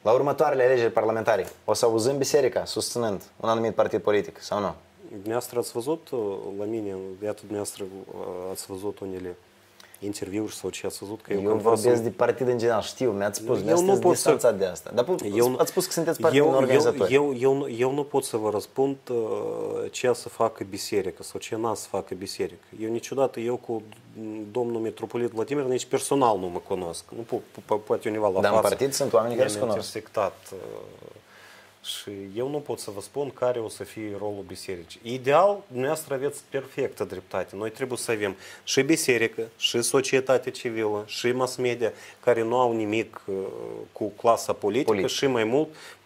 La următoarele alegeri parlamentare, o să auzim biserica susținând un anumit partid politic sau nu? Dumneavoastră ați văzut uh, la mine, iată dumneavoastră uh, ați văzut unele interviuri sau ce ați văzut că Eu, eu, eu cândva vorbesc sunt- de partid în general, știu, mi-ați spus, Eu mi-ați nu pot să- distanțat de asta. Dar pu- Eu, ați spus că sunteți partid eu, organizator. eu, eu, eu, nu- eu nu pot să vă răspund uh, ce să facă biserică sau ce n-a să facă biserică. Eu niciodată, eu cu domnul metropolit Vladimir, nici personal nu mă cunosc. Nu po, po, poate undeva la Dar în față. partid sunt oameni care ne-am se cunosc. intersectat. Uh, Și eu nu pot să vă spun care o să fie rolul bisericii. Ideal, dumneavoastră aveți perfectă dreptate. Noi trebuie să avem și biserică, și societate civilă, și mass media, care nu au nimic uh, cu clasa politică Politic. și mai mult ei, uh,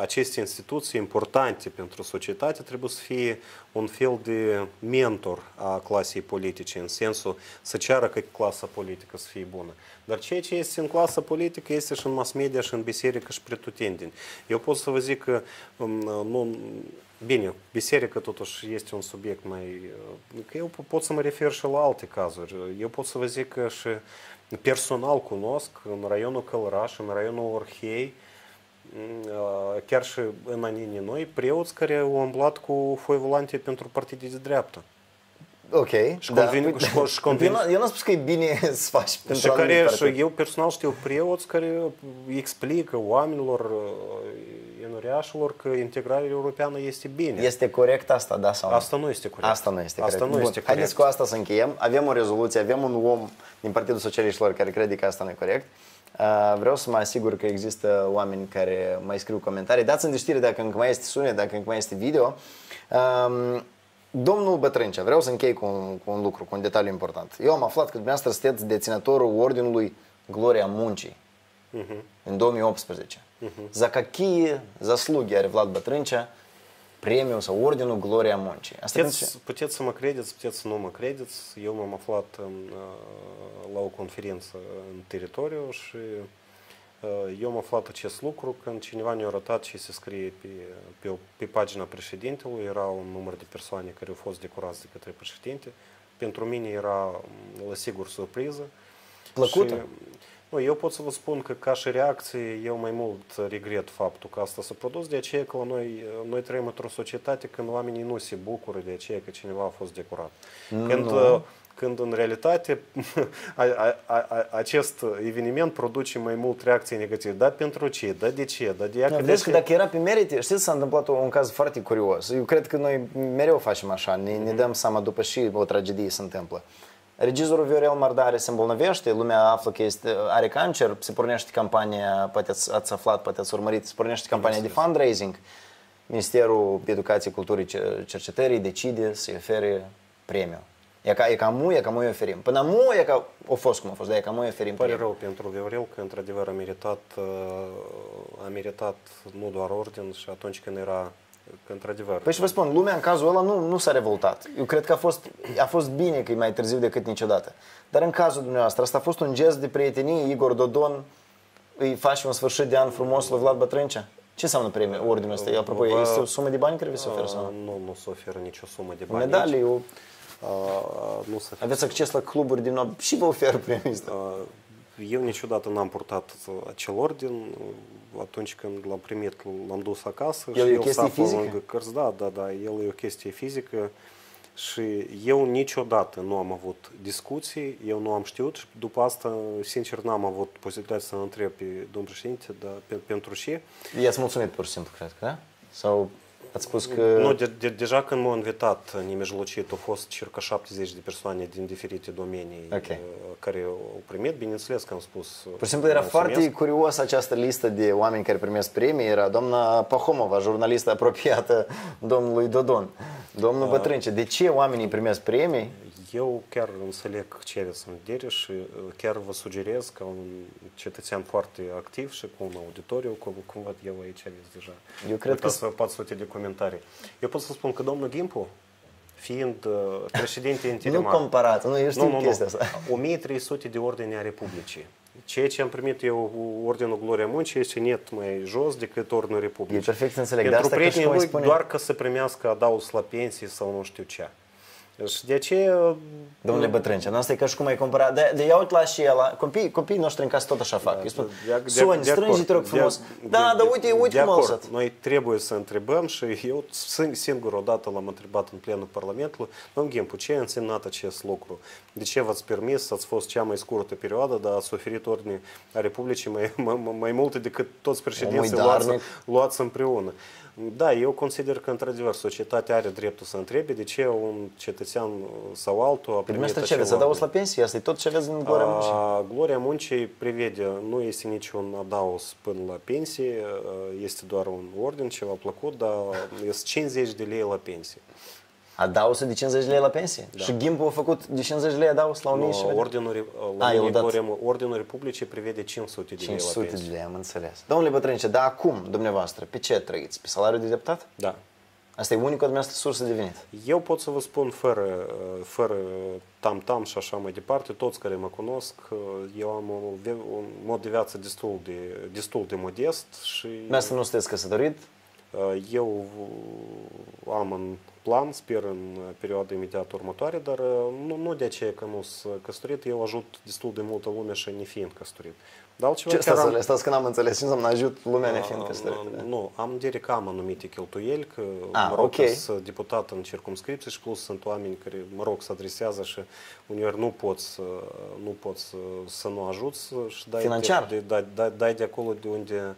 aceste instituții importante pentru societate trebuie să fie un fel de mentor a clasei politice, în sensul să ceară că clasa politică să fie bună. Dar ceea ce este în clasa politică este și în mass media, și în biserică, și pretutindeni. Eu pot să vă zic că um, nu, Bine, biserica totuși este un subiect mai... uh, Că eu po- pot să mă refer și la alte cazuri. Eu pot să vă zic că și personal cunosc în raionul Călăraș, în raionul Orhei, uh, chiar și în anii noi, preoți care au umblat cu foi volante pentru partide de dreaptă. Ok, Și da. convin- și co- și convin- Eu n- Eu n-am spus că e bine să faci pentru Și anumit care, partid. și eu personal știu preoți care explică oamenilor, uh, enoriașilor că integrarea europeană este bine. Este corect asta, da sau nu? Asta nu este corect. Asta nu este Asta corect. nu Bun, este Haideți corect. cu asta să încheiem. Avem o rezoluție, avem un om din Partidul Socialiștilor care crede că asta nu e corect. Uh, Vreau să mă asigur că există oameni care mai scriu comentarii. Dați-mi de știre dacă încă mai este sunet, dacă încă mai este video. Um, Domnul Bătrâncea, vreau să închei cu un, cu un lucru, cu un detaliu important. Eu am aflat că dumneavoastră sunteți deținătorul Ordinului Gloria Muncii în 2018. За какие заслуги are Vlad Bătrâncea premiul sau Ordinul Gloria Muncii? Asta pentru ce? Puteți, puteți să mă credeți, puteți să nu mă credeți. Eu m-am aflat în, uh, la o conferință în teritoriu și uh, eu am aflat acest lucru când cineva ne-a arătat ce se scrie pe, pe, o- pe pagina președintelui. Era un număr de persoane care au fost decorați de către președinte. Pentru mine era, m, la sigur, surpriză. Plăcută? Și, nu, eu pot să vă spun că ca și reacție eu mai mult regret faptul că asta s-a produs, de aceea că la noi, noi trăim într-o societate când oamenii nu se bucură de aceea că cineva a fost decorat. Când, Nu. uh, când în realitate a, a, a, a- acest eveniment produce mai mult reacție negativă. Da, pentru ce? Da, de ce? Da, de ea Nu, că Vedeți că de- dacă era pe merite, știți, s-a întâmplat un caz foarte curios. Eu cred că noi mereu facem așa, ne, ne dăm seama după și o tragedie se întâmplă. Regizorul Viorel Mardare se îmbolnăvește, lumea află că este, are cancer, se pornește campania, poate ați, ați aflat, poate ați urmărit, se pornește campania de fundraising. Ministerul Educației, Culturii, Ce- Cercetării decide să-i ofere premiul. E ca, e ca mu, e ca mu îi oferim. Până mu, e ca, o fost cum a fost, dar e ca mu îi oferim Pare premiul. rău pentru Viorel că într-adevăr a meritat, uh, a meritat nu doar orden și atunci când era, că într-adevăr... Păi și vă spun, lumea în cazul ăla nu, nu s-a revoltat. Eu cred că a fost, a fost bine că e mai târziu decât niciodată. Dar în cazul dumneavoastră, asta a fost un gest de prietenie, Igor Dodon îi face un sfârșit de an frumos lui Vlad Bătrâncea? Ce înseamnă premiul, ordinul ăsta? Apropo, Vă- este o sumă de bani care vi se oferă sau Uh, nu? Nu, nu se oferă nicio sumă de O bani. medalie, o... aici. Uh, nu se aveți acces la cluburi din nou și vă oferă premiul ăsta. Uh, Eu niciodată n-am purtat acel ordin. Uh, Atunci când l-am primit, l-am dus acasă. El e o chestie s-a aflat fizică? lângă cărți. Da, da, da, el e o chestie fizică. Și eu niciodată nu am avut discuții, eu nu am știut și după asta, sincer, n-am avut posibilitatea să întreb pe domnul președinte, dar pe, pentru ce. I-ați mulțumit pur și simplu, cred că, da? Sau ați spus că... Nu, de, de, deja când m-au invitat nemijlocit, au fost circa 70 de persoane din diferite domenii Ok. uh, care au primit. Bineînțeles că am spus uh, Pur și simplu era mulțumesc. foarte curios această listă de oameni care primesc premii. Era doamna Pahomova, jurnalistă apropiată domnului Dodon. Domnul Bătrânce, de ce oamenii primesc premii? Eu chiar înțeleg ce aveți în vedere și uh, chiar vă sugerez ca un cetățean foarte activ și cu un auditoriu, cum, cum văd eu aici aveți deja. Eu cred că- Uitați 400 de comentarii. Eu pot să spun că domnul Gimpu, fiind uh, președinte Nu interimar... comparați, nu, eu știu chestia asta. 1300 de ordine a Republicii. Ceea ce am primit eu, Ordinul Gloria Muncii, este net mai jos decât Ordinul Republicii. E perfect să înțeleg. De Pentru asta că și prietenii cum lui îi spune- doar ca să primească adaus la pensii sau nu știu ce. Și de aceea... Domnule Bătrâncea, asta e ca și cum ai cumpăra, de, de ia uite la și ăla, copiii, copiii noștri în casă tot așa fac. Îi spun, De- de- Soni, de strângi, acord, te rog de- frumos. de- Da, de- dar uite, uite de cum acord. lăsat. Noi trebuie să întrebăm și eu sin- singur odată l-am întrebat în plenul Parlamentului, domnul Ghimpu, ce a însemnat acest lucru? De ce v-ați permis, ați fost cea mai scurtă perioadă, dar ați oferit ordine a Republicii mai, mai, mai multe decât toți președinții Omul luați, darnic. luați împreună. Da, eu consider că, într-adevăr, societatea are dreptul să întrebe de ce un cetățean sau altul a primit Dumneavoastră ce acel aveți? Să adaos ordine. la pensie? Asta e tot ce aveți în Gloria Muncii. A, Gloria Muncii prevede, nu este niciun adaos până la pensie, este doar un ordin ce v-a plăcut, dar este 50 de lei la pensie. Adaosul de 50 lei la pensie? Da. Și Gimpu a făcut de 50 lei adaos la 1000 și No, vedem? ordinul, Re- la A, mine el dat. Gloria, Ordinul Republicii prevede 500 de lei la 500 pensie. de lei, am înțeles. Domnule Bătrânice, dar acum, dumneavoastră, pe ce trăiți? Pe salariul de deputat? Da. Asta e unica dumneavoastră sursă de venit. Eu pot să vă spun fără, fără tam-tam și așa mai departe, toți care mă cunosc, eu am un, ve- un mod de viață destul de, destul de modest și Dumneavoastră nu sunteți căsătorit? eu am în plan, sper în perioada imediat următoare, dar nu, nu de aceea că nu sunt căsătorit, eu ajut destul de multă lume și nefiind căsătorit. Dar altceva Ce chiar stați, am- am... stați că n-am înțeles ce înseamnă ajut lumea nefiind căsătorit. Uh, Nu, am direct am anumite cheltuieli, că Ah, mă rog, ok. că sunt deputat în circumscripție și plus sunt oameni care, mă rog, se adresează și uneori nu poți, să- nu poți să, să nu ajuți și dai Financiar? De, dai, dai, dai de acolo de unde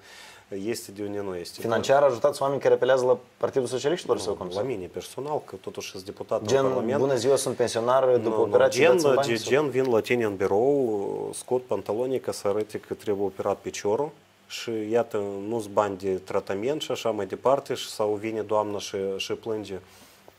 este, de unde nu este. Financiar ajutați oameni care apelează la Partidul Socialiștilor sau cum? La mine personal, că totuși sunt deputat în Gen, Parlament. bună ziua, sunt pensionar, după Nu, nu, operație gen, dați-mi bani? gen, sau- gen vin la tine în birou, scot pantalonii ca să arăte că trebuie operat piciorul și iată, nu-ți bani de tratament și așa mai departe și sau vine doamna și, și plânge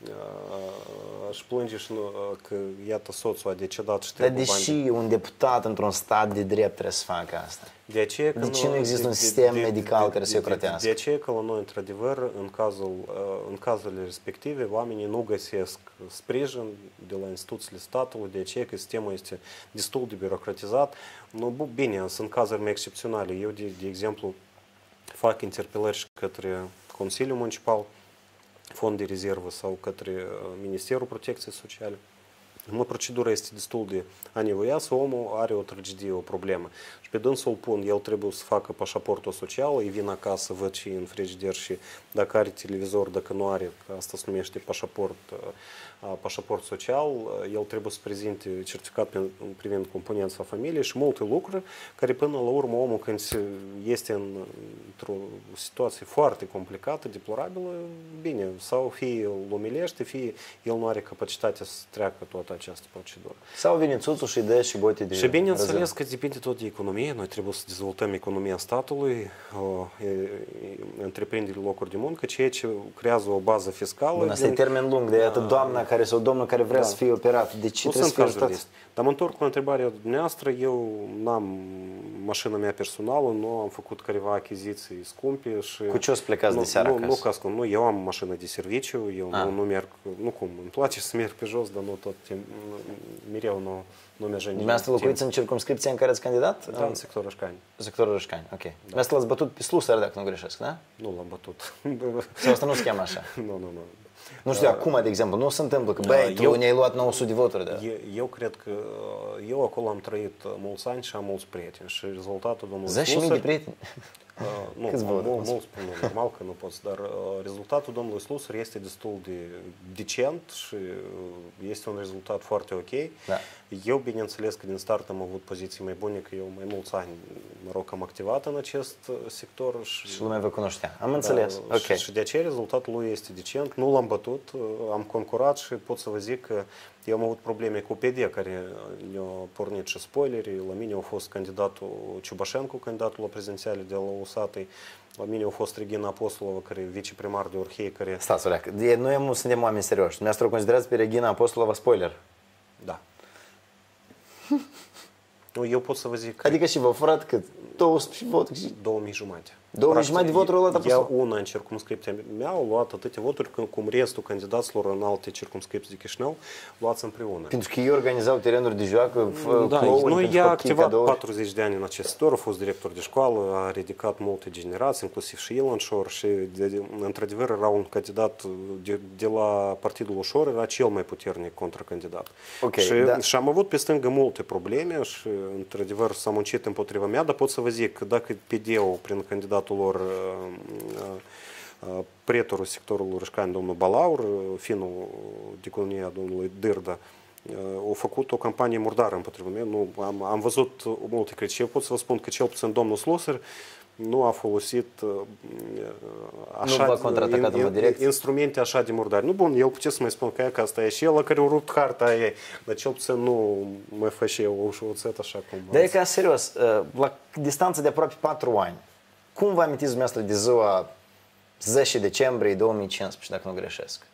uh, și plânge și nu, uh, că iată soțul a decedat și Dar trebuie bani de- deși un deputat într-un stat de drept trebuie să facă asta. De, aceea că De ce nu există un sistem medical care să de, ocrotească? de aceea că la noi, într-adevăr, în, cazul, uh, în cazurile respective, oamenii nu găsesc sprijin de la instituțiile statului, de aceea că sistemul este destul de birocratizat. Nu, bu- bine, sunt cazuri mai excepționale. Eu, de, de exemplu, fac interpelări și către Consiliul Municipal, Fond de rezervă sau către uh, Ministerul Protecției Sociale. Mă, procedura este destul de anevoiasă, omul are o tragedie, o problemă. Și pe dânsul îl pun, el trebuie să facă pașaportul social, îi vin acasă, văd ce e în frigider și dacă are televizor, dacă nu are, că asta se numește pașaport, uh, pașaport social, uh, el trebuie să prezinte certificat pe- privind componența familiei și multe lucruri care până la urmă omul când se- este în, într-o situație foarte complicată, deplorabilă, bine, sau fie îl umilește, fie el nu are capacitatea să treacă toată această procedură. Sau vine țuțul și dă și bote de Și bineînțeles răzăr. că depinde tot de economie. Noi trebuie să dezvoltăm economia statului, o, e, e, întreprinderi locuri de muncă, ceea ce creează o bază fiscală. Bun, asta e din- termen lung, de iată doamna care sau domnul care vrea Da. să fie operat. De ce nu trebuie sunt să fie cazuri de ajutat? astea. Dar mă întorc la întrebarea dumneavoastră. Eu n-am mașina mea personală, nu am făcut careva achiziții scumpe și... Cu ce o să plecați nu, de seară nu, acasă? nu, ca să- nu, eu am mașină de serviciu, eu Ah. nu, nu merg, nu cum, îmi place să merg pe jos, dar nu tot timp, mereu nu, numerzę niżej. Miasto tai Lukujcem cirkumskrypcję jest kandydat? Tam sektor Raszkań. Sektor Raszkań, okej. Okay. Da. Miasto Batut Pislu Serdek Nugryszewsk, da? Nu, la Batut. Să asta nu se cheamă așa. Nu, nu, nu. Nu știu, acum, de exemplu, nu se întâmplă că, băi, tu ne-ai luat 900 de voturi, da? Eu cred că, eu acolo am trăit mulți ani și am mulți prieteni și rezultatul domnului 10.000 de prieteni? Uh, nu, Câți mul, voturi? mul, mult spun, nu, normal că nu poți, dar uh, rezultatul domnului Slusar este destul de decent și uh, este un rezultat foarte ok. Da. Eu, bineînțeles că din start am avut poziții mai bune, că eu mai mulți ani, mă rog, am activat în acest uh, sector și, Și lumea vă cunoștea. Am înțeles, da, ok. Și, și de aceea rezultatul lui este decent. Nu l-am bătut, uh, am concurat și pot să vă zic că eu am avut probleme cu PD, care ne-a pornit și spoileri. La mine a fost candidatul Ciubașencu, candidatul la prezidențiale de la USATI. La mine a fost Regina Apostolova, care e viceprimar de Orhei, care... Stați, Oleac, de- noi am, suntem oameni serioși. Dumneavoastră o considerați pe Regina Apostolova spoiler. Da. nu, eu pot să vă zic că Adică și vă furat cât? 200 și vot. și- 2000 jumate. 20 jumătate de voturi au luat Eu apostol. una în circumscripția mea au luat atâtea voturi cum- cum restul candidaților în alte circumscripții de Chișinău luați împreună. Pentru că ei organizau terenuri de joacă, f- Da, clouni nu, pentru ea a copii, activat cadouri. 40 de ani în acest sector, a fost director de școală, a ridicat multe generații, inclusiv și el în Șor și de, de, într-adevăr era un candidat de, de la Partidul Ușor, era cel mai puternic contracandidat. Ok, și, da. și am avut pe stângă multe probleme și într-adevăr s-a muncit împotriva mea, dar pot să vă zic că dacă PD-ul prin candidatul lor uh, uh, pretorul sectorului Rășcani, domnul Balaur, finul diconia domnului Dârda, au făcut o campanie murdară împotriva mea. Nu, am, am văzut multe critici. Eu pot să vă spun că cel puțin domnul Slosser nu a folosit uh, așa, v-a contraatacat în mod direct? instrumente așa de murdare. Nu, bun, eu puteți să mai spun că, e că asta e și el care a rupt harta ei, dar cel puțin nu mai face eu o șuțet așa cum... Dar e ca serios, uh, la distanță de aproape 4 ani, cum vă amintiți dumneavoastră de ziua 10 decembrie 2015, dacă nu greșesc?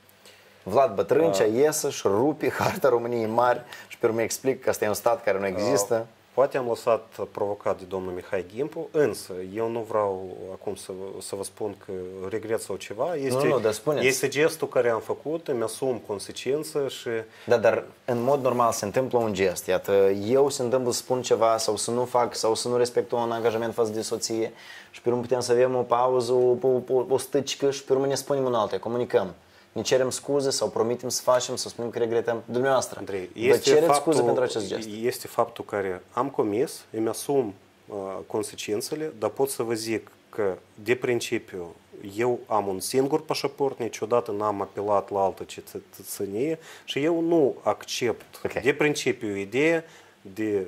Vlad Bătrâncea iesă și rupe harta României mari și pe urmă explic că asta e un stat care nu există. Poate am lăsat provocat de domnul Mihai Gimpu, însă eu nu vreau acum să, să vă spun că regret sau ceva. Este, nu, dar spuneți. este gestul care am făcut, îmi asum consecință și Da, dar în mod normal se întâmplă un gest. Iată, eu se întâmplă să spun ceva sau să nu fac sau să nu respect un angajament față de soție și pe urmă putem să avem o pauză, o, o, o, o stâcică și pe urmă ne spunem un altă, comunicăm. Ne cerem scuze sau promitem să facem, să spunem că regretăm dumneavoastră. Andrei, Vă este cereți faptul, scuze pentru acest gest. Este faptul care am comis, îmi asum uh, consecințele, dar pot să vă zic că, de principiu, eu am un singur pașaport, niciodată n-am apelat la altă cetățenie și eu nu accept, Ok. de principiu, ideea de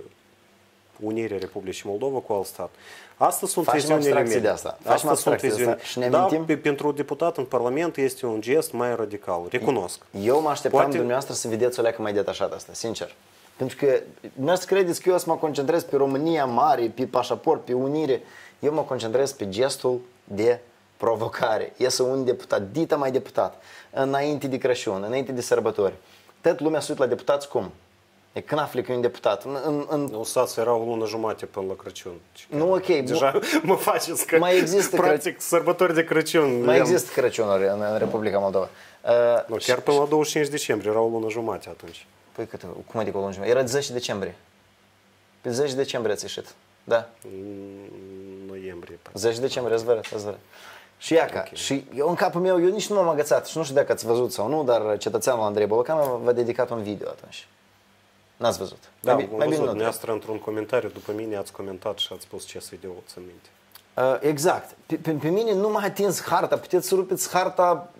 unirea Republicii Moldova cu alt stat. Asta sunt Facem viziunile abstracție mele. de asta. Facem Asta sunt abstracție de viziuni. asta și ne Da, amintim? pe- pentru un deputat în Parlament este un gest mai radical. Recunosc. Eu mă așteptam Poate- dumneavoastră să vedeți o leacă mai detașat asta, sincer. Pentru că dumneavoastră credeți că eu o să mă concentrez pe România mare, pe pașaport, pe unire. Eu mă concentrez pe gestul de provocare. Iesă un deputat, dita mai deputat, înainte de Crăciun, înainte de sărbători. Tot lumea se uită la deputați cum? E când afli că e un deputat. În, în, în, Nu stați, era o lună jumate până la Crăciun. Nu, ok, Deja mă faceți că Mai există practic sărbători de Crăciun. mai le-am- există Crăciunuri în, în Republica Moldova. Uh, Nu, chiar până la 25 decembrie, era o lună jumate atunci. Păi cât, cum adică o lună jumătate? Era 10 decembrie. Pe 10 decembrie ați ieșit. Da. În noiembrie. parcă. 10 decembrie, ați vărat, ați vărat. Și ia ca, și eu în capul meu, eu nici nu m-am agățat și nu știu dacă ați văzut sau nu, dar cetățeanul Andrei Bolocan v-a dedicat un video atunci. N-ați văzut. Da, mai, am bi- mai bine văzut, nu trebuie. dumneavoastră într-un comentariu după mine ați comentat și ați spus ce video țin minte. Uh, exact. Pe, pe, pe mine nu m-a atins harta. Puteți să rupeți harta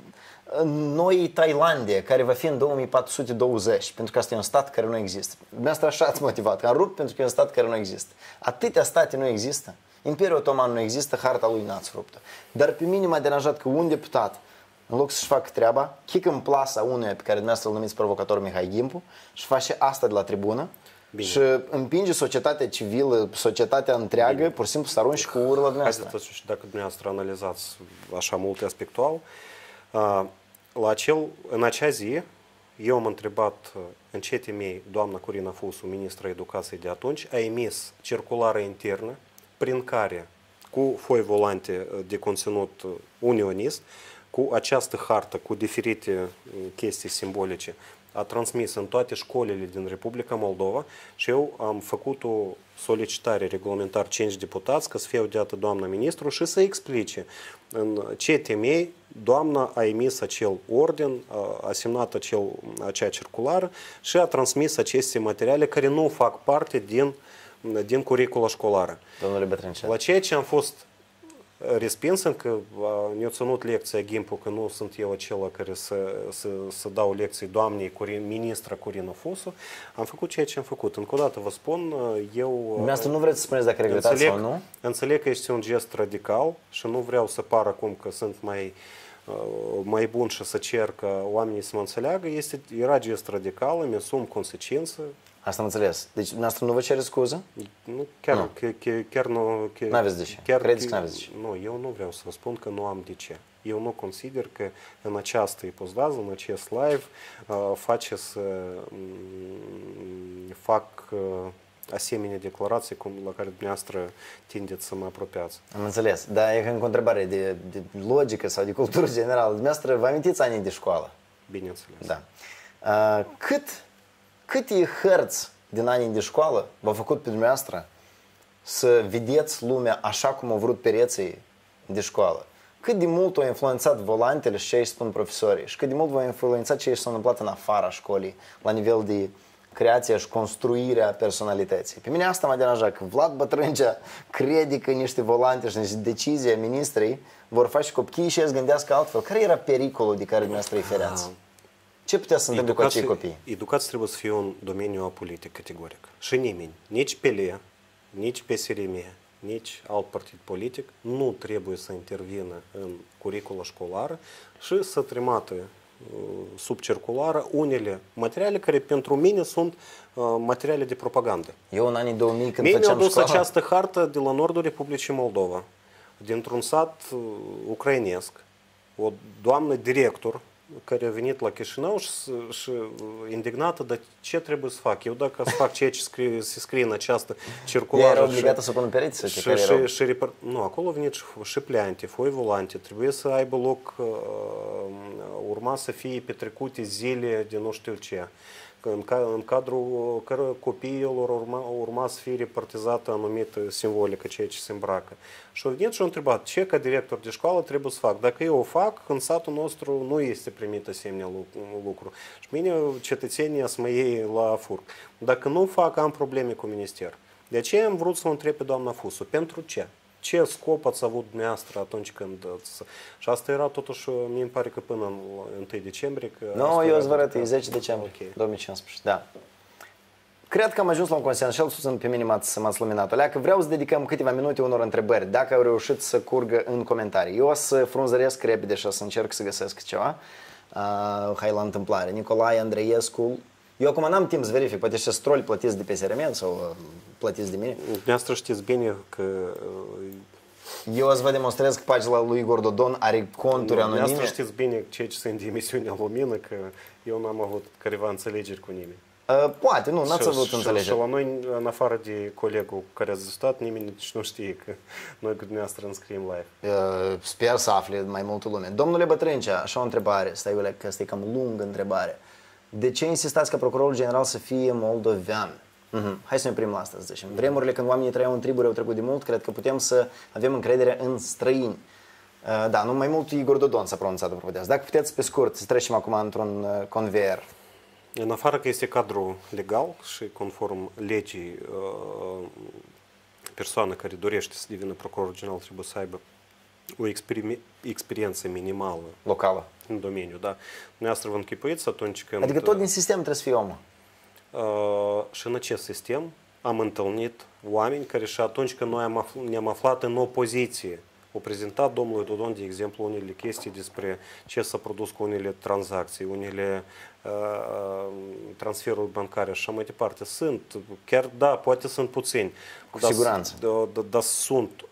uh, Noii Thailandie, care va fi în 2420, pentru că asta e un stat care nu există. Dumneavoastră așa ați motivat, că am rupt pentru că e un stat care nu există. Atâtea state nu există. Imperiul Otoman nu există, harta lui n-ați rupt Dar pe mine m-a deranjat că un deputat, în loc să-și facă treaba, chic în plasa unuia pe care dumneavoastră îl numiți provocator Mihai Gimpu și face asta de la tribună Bine. și împinge societatea civilă, societatea întreagă, pur și simplu să arunci cu urla dumneavoastră. Haideți totuși, dacă dumneavoastră analizați așa mult aspectual, uh, la acel, în acea zi, eu am întrebat uh, în ce temei doamna Corina Fusu, ministra educației de atunci, a emis circulară internă prin care, cu foi volante uh, de conținut uh, unionist, cu această hartă, cu diferite uh, chestii simbolice, a transmis în toate școlile din Republica Moldova și eu am făcut o solicitare regulamentar 5 deputați ca să fie audiată doamna ministru și să explice în ce temei doamna a emis acel orden, a, a semnat acel, acea circulară și a transmis aceste materiale care nu fac parte din, din curicula școlară. Domnule Bătrâncea. La ceea ce am fost respins încă, a, ne-a ținut lecția Gimpu că nu sunt eu acela care să, să, să dau lecții doamnei Corin, ministra Corina Fusu, am făcut ceea ce am făcut. Încă o dată vă spun, eu... Dumneavoastră nu vreți să spuneți dacă regretați înțeleg, sau nu? Înțeleg că este un gest radical și nu vreau să par acum că sunt mai, uh, mai bun și să cer ca oamenii să mă înțeleagă. Este, era gest radical, îmi asum consecință. Asta am înțeles. Deci dumneavoastră nu vă cere scuză? Nu, chiar, Nu. chiar, chiar, chiar nu... Chiar, N-aveți de ce. Chiar, Credeți că n-aveți de ce. Nu, eu nu vreau să vă spun că nu am de ce. Eu nu consider că în această ipostază, în acest live, uh, face să mm, fac uh, asemenea declarații cum la care dumneavoastră tindeți să mă apropiați. Am înțeles. Dar e încă o întrebare de, de logică sau de cultură generală. Dumneavoastră vă amintiți anii de școală? Bineînțeles. Da. Uh, cât, câte hărți din anii de școală v-au făcut pe dumneavoastră să vedeți lumea așa cum au vrut pereții de școală? Cât de mult au influențat volantele și ce își spun profesorii și cât de mult v-au influențat ce s-a întâmplat în afara școlii, la nivel de creația și construirea personalității. Pe mine asta mă deranja, că Vlad Bătrâncea crede că niște volante și niște decizii a ministrei vor face copiii și să gândească altfel. Care era pericolul de care dumneavoastră îi fereați? Ce putea să întâmple cu acei copii? Educația trebuie să fie un domeniu apolitic, categoric. Și nimeni, nici PLE, nici PSRM, nici alt partid politic nu trebuie să intervină în curicula școlară și să trimată sub circulară unele materiale care pentru mine sunt uh, materiale de propagandă. Eu în anii 2000 când Mie mi-a făceam dus școala, această hartă de la nordul Republicii Moldova, dintr-un sat uh, ucrainesc, o doamnă director care a venit la Chișinău și, s- și uh, indignată, dar ce trebuie să fac? Eu dacă să fac ceea ce scrie, se scrie în această ea circulară era și- obligată să pună pereți, să știi și, care erau. și, și repar... Nu, acolo au venit și, și pleante, foi volante. Trebuie să aibă loc, uh, urma să fie petrecute zile de nu știu ce. Că În, ca, în cadrul care copiilor urma, urma să fie repartizată anumită simbolică, ceea ce se îmbracă. Și au venit și au întrebat ce ca director de școală trebuie să fac. Dacă eu o fac, în satul nostru nu este primit asemenea lu- lucru. Și mine cetățenii să mă iei la furc. Dacă nu fac, am probleme cu minister. De aceea am vrut să o întreb pe doamna Fusu. Pentru ce? Ce scop ați avut dumneavoastră atunci când... ați- Și asta era totuși, mi îmi pare că până în 1 decembrie... Că Nu, asta eu era îți vă arăt, e dedicat. 10 decembrie Ok. 2015, da. Cred că am ajuns la un consens și el susțin pe mine m-ați, m-ați luminat. Alea că vreau să dedicăm câteva minute unor întrebări, dacă au reușit să curgă în comentarii. Eu o să frunzăresc repede și o să încerc să găsesc ceva. Uh, hai la întâmplare. Nicolae Andreescu. Eu acum n-am timp să verific, poate și troli plătiți de pe SRM sau uh, plătiți de mine. Dumneavoastră știți bine că... uh, Eu o să vă demonstrez că pagina lui Igor Dodon are conturi anonime. Dumneavoastră știți bine ceea ce sunt de emisiunea Lumină, că eu n-am avut careva înțelegeri cu nimeni. Uh, poate, nu, n-ați Și- avut și- înțelegere. Și la noi, în afară de colegul cu care a zistat, nimeni nici nu știe că noi cu dumneavoastră înscriem live. Uh, Sper să afle mai multă lume. Domnule Bătrâncea, așa o întrebare, stai Iule, că asta e cam lungă întrebare. De ce insistați ca procurorul general să fie moldovean? Mhm. Hai să ne oprim la asta, să zicem. Vremurile când oamenii trăiau în triburi au trecut de mult, cred că putem să avem încredere în străini. Uh, Da, nu mai mult Igor Dodon s-a pronunțat apropo de asta. Dacă puteți, pe scurt, să trecem acum într-un uh, conveier. În afară că este cadru legal și conform legii, uh, persoana care dorește să devină procuror general trebuie să aibă o experime- experiență minimală Locală. În domeniu, da. Dumneavoastră vă închipuiți atunci când... Adică tot din sistem trebuie să fie omul. Uh, și în acest sistem am întâlnit oameni care și atunci când noi am afl- ne-am aflat în opoziție, au prezentat domnului Dodon, de exemplu, unele chestii despre ce s-a produs cu unele tranzacții, unele uh, transferuri bancare și așa mai departe. Sunt, chiar da, poate sunt puțini. Cu dar, siguranță. Da, da, dar sunt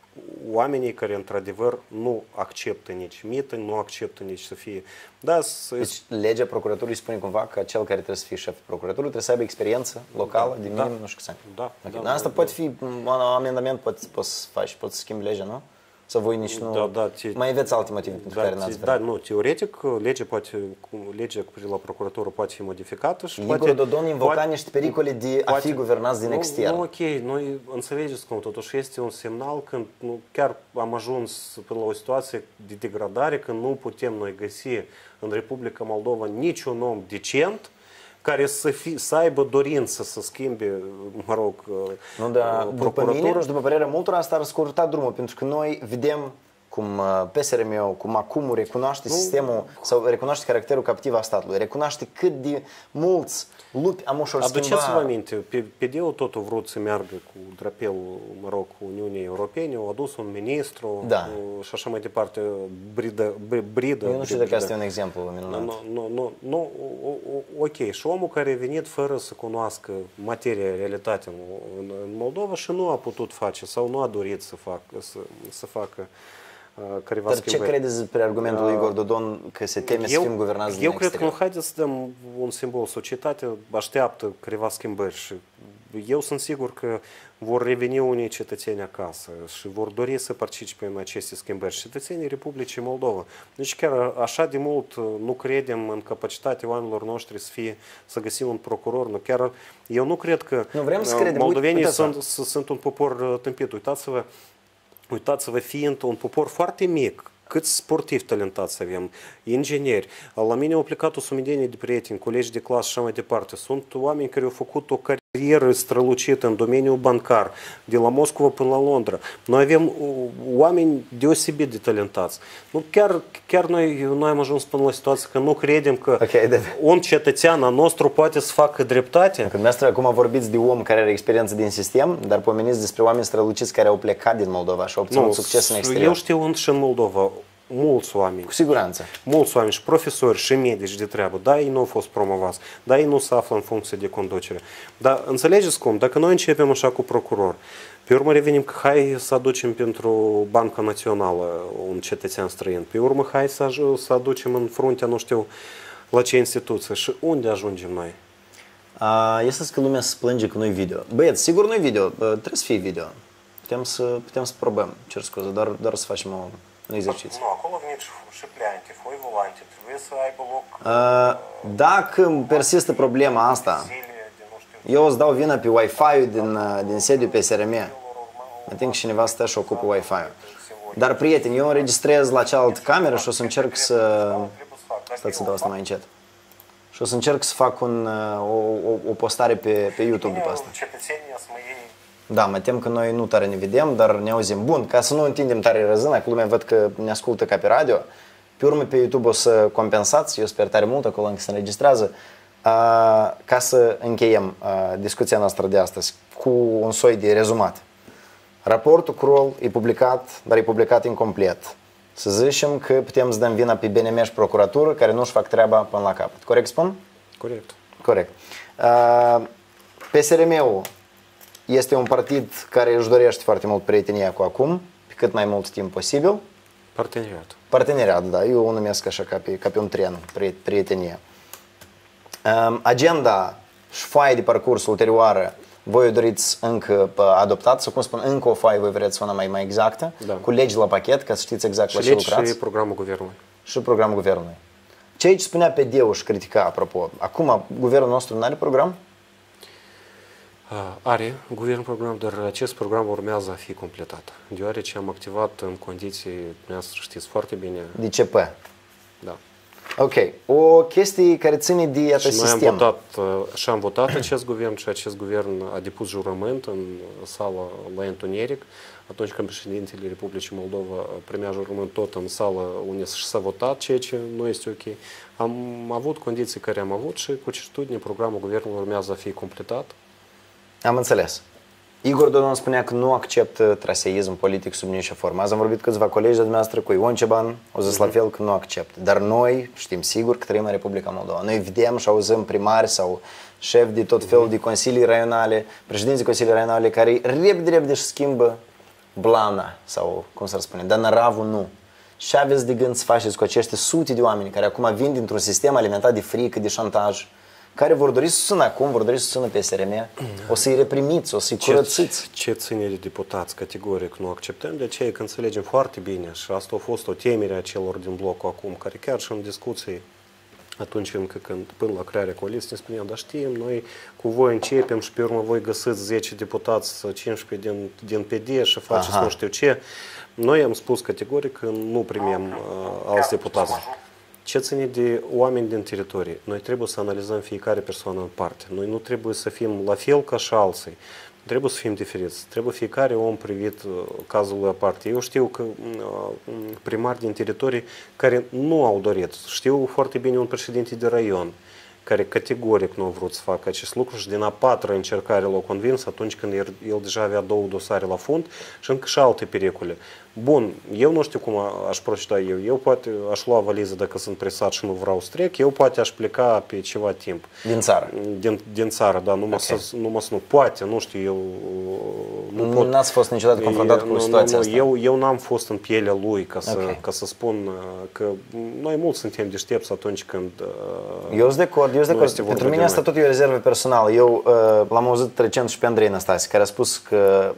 oamenii care într-adevăr nu acceptă nici mită, nu acceptă nici să fie... Da, să, Deci legea procuraturii spune cumva că cel care trebuie să fie șef procuraturii trebuie să aibă experiență locală de minim nu știu câți ani. Da, Ok, da, Dar asta da, poate fi un amendament, poți, poți să faci, poți să schimbi legea, nu? Să voi nici nu... Da, da, te- Mai aveți alte motive pentru Da, care n-ați da, vrea. nu, teoretic, legea, poate, cu- legea cu privire la procuratură poate fi modificată și Igor poate... Dodon invoca poate- niște pericole de a poate- fi guvernați din nu, extern. Nu, ok, noi înțelegeți cum totuși este un semnal când nu, chiar am ajuns până la o situație de degradare când nu putem noi găsi în Republica Moldova niciun om decent care să, fi, să aibă dorință să schimbe, mă rog, Nu, dar după procuratură. mine și după părerea multora asta ar scurta drumul, pentru că noi vedem cum uh, PSRM-ul, cum acum recunoaște sistemul sau recunoaște caracterul captiv a statului, recunoaște cât de mulți lupi am ușor Aduceți-vă schimba. aminte, P- PD-ul tot a vrut să meargă cu drapelul, mă rog, cu Uniunii Europene, au adus un ministru Da. uh, și așa mai departe, bridă, br- bridă. Eu nu știu dacă bridă. asta e un exemplu minunat. Nu, nu, nu, nu, o- o- ok. Și omul care a venit fără să cunoască materia, realitatea în, în Moldova și nu a putut face sau nu a dorit să facă, să, să facă careva Dar ce schimbări. credeți despre argumentul lui Igor Dodon că se teme să fim guvernați din eu cred că nu exterior? haideți să dăm un simbol. Societatea așteaptă careva schimbări și eu sunt sigur că vor reveni unii cetățeni acasă și vor dori să participe în aceste schimbări. Cetățenii Republicii Moldova. Deci chiar așa de mult nu credem în capacitatea oamenilor noștri să fie, să găsim un procuror. Nu, chiar eu nu cred că Nu, vrem să uh, credem. moldovenii Uite- uite sunt, sunt un popor uh, tâmpit. Uitați-vă, uitați-vă fiind un popor foarte mic, câți sportivi talentați avem, ingineri. La mine au plecat o sumedenie de prieteni, colegi de clasă și așa mai departe. Sunt oameni care au făcut o carieră strălucită în domeniul bancar, de la Moscova până la Londra. Noi avem uh, oameni deosebit de talentați. Nu, chiar, chiar noi, noi am ajuns până la situație că nu credem că Ok, de- un cetățean al nostru poate să facă dreptate. Când dumneavoastră acum vorbiți de om care are experiență din sistem, dar pomeniți despre oameni străluciți care au plecat din Moldova și au obținut succes în exterior. eu știu în, și în Moldova mulți oameni, Cu siguranță. mulți oameni și profesori și medici de treabă, da, ei nu au fost promovați, da, ei nu se află în funcție de conducere. Dar înțelegeți cum? Dacă noi începem așa cu procuror, pe urmă revenim că hai să aducem pentru Banca Națională un cetățean străin, pe urmă hai să, aj- să aducem în fruntea, nu știu, la ce instituție și unde ajungem noi? A, este că lumea se plânge că nu-i video. Băieți, sigur nu-i video, bă, trebuie să fie video. Putem să, putem să probăm, cer scuze, doar, doar să facem o, un exercițiu. Nu, acolo vin și, și pleante, foi volante, trebuie să aibă loc A, dacă persistă problema asta, zile de nu știu eu îți dau vină pe Wi-Fi-ul din, uh, din sediu PSRM. Mă tin că cineva stă și ocupă Wi-Fi-ul. Dar, prieteni, eu înregistrez la cealaltă cameră și o să încerc să... trebuie să fac. Dacă Stați să dau asta mai încet. Și o să încerc să fac un, uh, o, o, o postare pe, pe YouTube după asta. Cetățenii să mă iei Da, mă tem că noi nu tare ne vedem, dar ne auzim. Bun, ca să nu întindem tare răzâna, că lumea văd că ne ascultă ca pe radio, pe urmă pe YouTube o să compensați, eu sper tare mult, acolo încă se înregistrează, a, ca să încheiem a, discuția noastră de astăzi cu un soi de rezumat. Raportul Kroll e publicat, dar e publicat incomplet. Să zicem că putem să dăm vina pe BNM și procuratură care nu-și fac treaba până la capăt. Corect spun? Corect. Corect. Uh, PSRM-ul este un partid care își dorește foarte mult prietenia cu acum, pe cât mai mult timp posibil. Parteneriat. Parteneriat, da, eu o numesc așa ca pe, ca pe un tren, pri- prietenie. Um, agenda și foaia de parcurs ulterioară, voi o doriți încă pe adoptat, sau cum spun, încă o foaie voi vreți să una mai, mai exactă, Da. cu legi la pachet, ca să știți exact Și la ce legi lucrați și programul guvernului. și programul guvernului. Ceea ce spunea pe Deu și critica, apropo, acum guvernul nostru nu are program? A, Are guvern program, dar acest program urmează a fi completat. Deoarece am activat în condiții, dumneavoastră știți foarte bine, De CP. da. Ok. O chestie care ține de iată, Și noi am sistem. votat, uh, și am votat acest guvern și acest guvern a depus jurământ în sala la Întuneric, atunci când președintele Republicii Moldova primea jurământ tot în sală unde și s-a votat, ceea ce nu este ok. Am avut condiții care am avut și cu certitudine programul guvernului urmează a fi completat. Am înțeles. Igor Dodon spunea că nu acceptă traseism politic sub nicio formă. Azi am vorbit cu câțiva colegi de dumneavoastră, cu Ion Ceban, au zis la fel că nu acceptă. Dar noi știm sigur că trăim în Republica Moldova. Noi vedem și auzim primari sau șefi de tot felul de consilii raionale, președinții consilii raionale care repede, repede își schimbă blana sau cum să spune, dar năravul nu. Ce aveți de gând să faceți cu acești sute de oameni care acum vin dintr-un sistem alimentat de frică, de șantaj, care vor dori să sună acum, vor dori să sună pe SRM, o să-i reprimiți, o să-i curățiți. Ce ține de deputați categoric nu acceptăm, de aceea că înțelegem foarte bine și asta a fost o temere a celor din blocul acum, care chiar și în discuții atunci încă când, până la crearea coaliției, ne spuneam, dar știm, noi cu voi începem și pe urmă voi găsiți 10 deputați, 15 din, din PD și faceți Aha. nu știu ce. Noi am spus categoric că nu primim uh, alți deputați. Ce ține de oameni din teritorie? Noi trebuie să analizăm fiecare persoană în parte. Noi nu trebuie să fim la fel ca și alții. Trebuie să fim diferiți. Trebuie fiecare om privit uh, cazul lui aparte. Eu știu că uh, primari din teritorii care nu au dorit. Știu foarte bine un președinte de raion care categoric nu a vrut să facă acest lucru și din a patra încercare l-a convins atunci când el, el deja avea două dosare la fund și încă și alte pericole. Bun, eu nu știu cum aș proceda eu. Eu poate aș lua valiză dacă sunt presat și nu vreau să trec. Eu poate aș pleca pe ceva timp. Din țară? Din, din țară, da. Numai, okay. să, numai să nu. Poate, nu știu, eu nu pot. N-ați fost niciodată confruntat eu, cu situația nu, nu, asta? Eu, eu n-am fost în pielea lui ca să, okay. ca să spun uh, că noi mulți suntem deștepți atunci când uh, Eu sunt de acord, eu sunt de acord. Pentru mine asta tot e o rezervă personală. Eu uh, l-am auzit recent și pe Andrei Năstase, care a spus că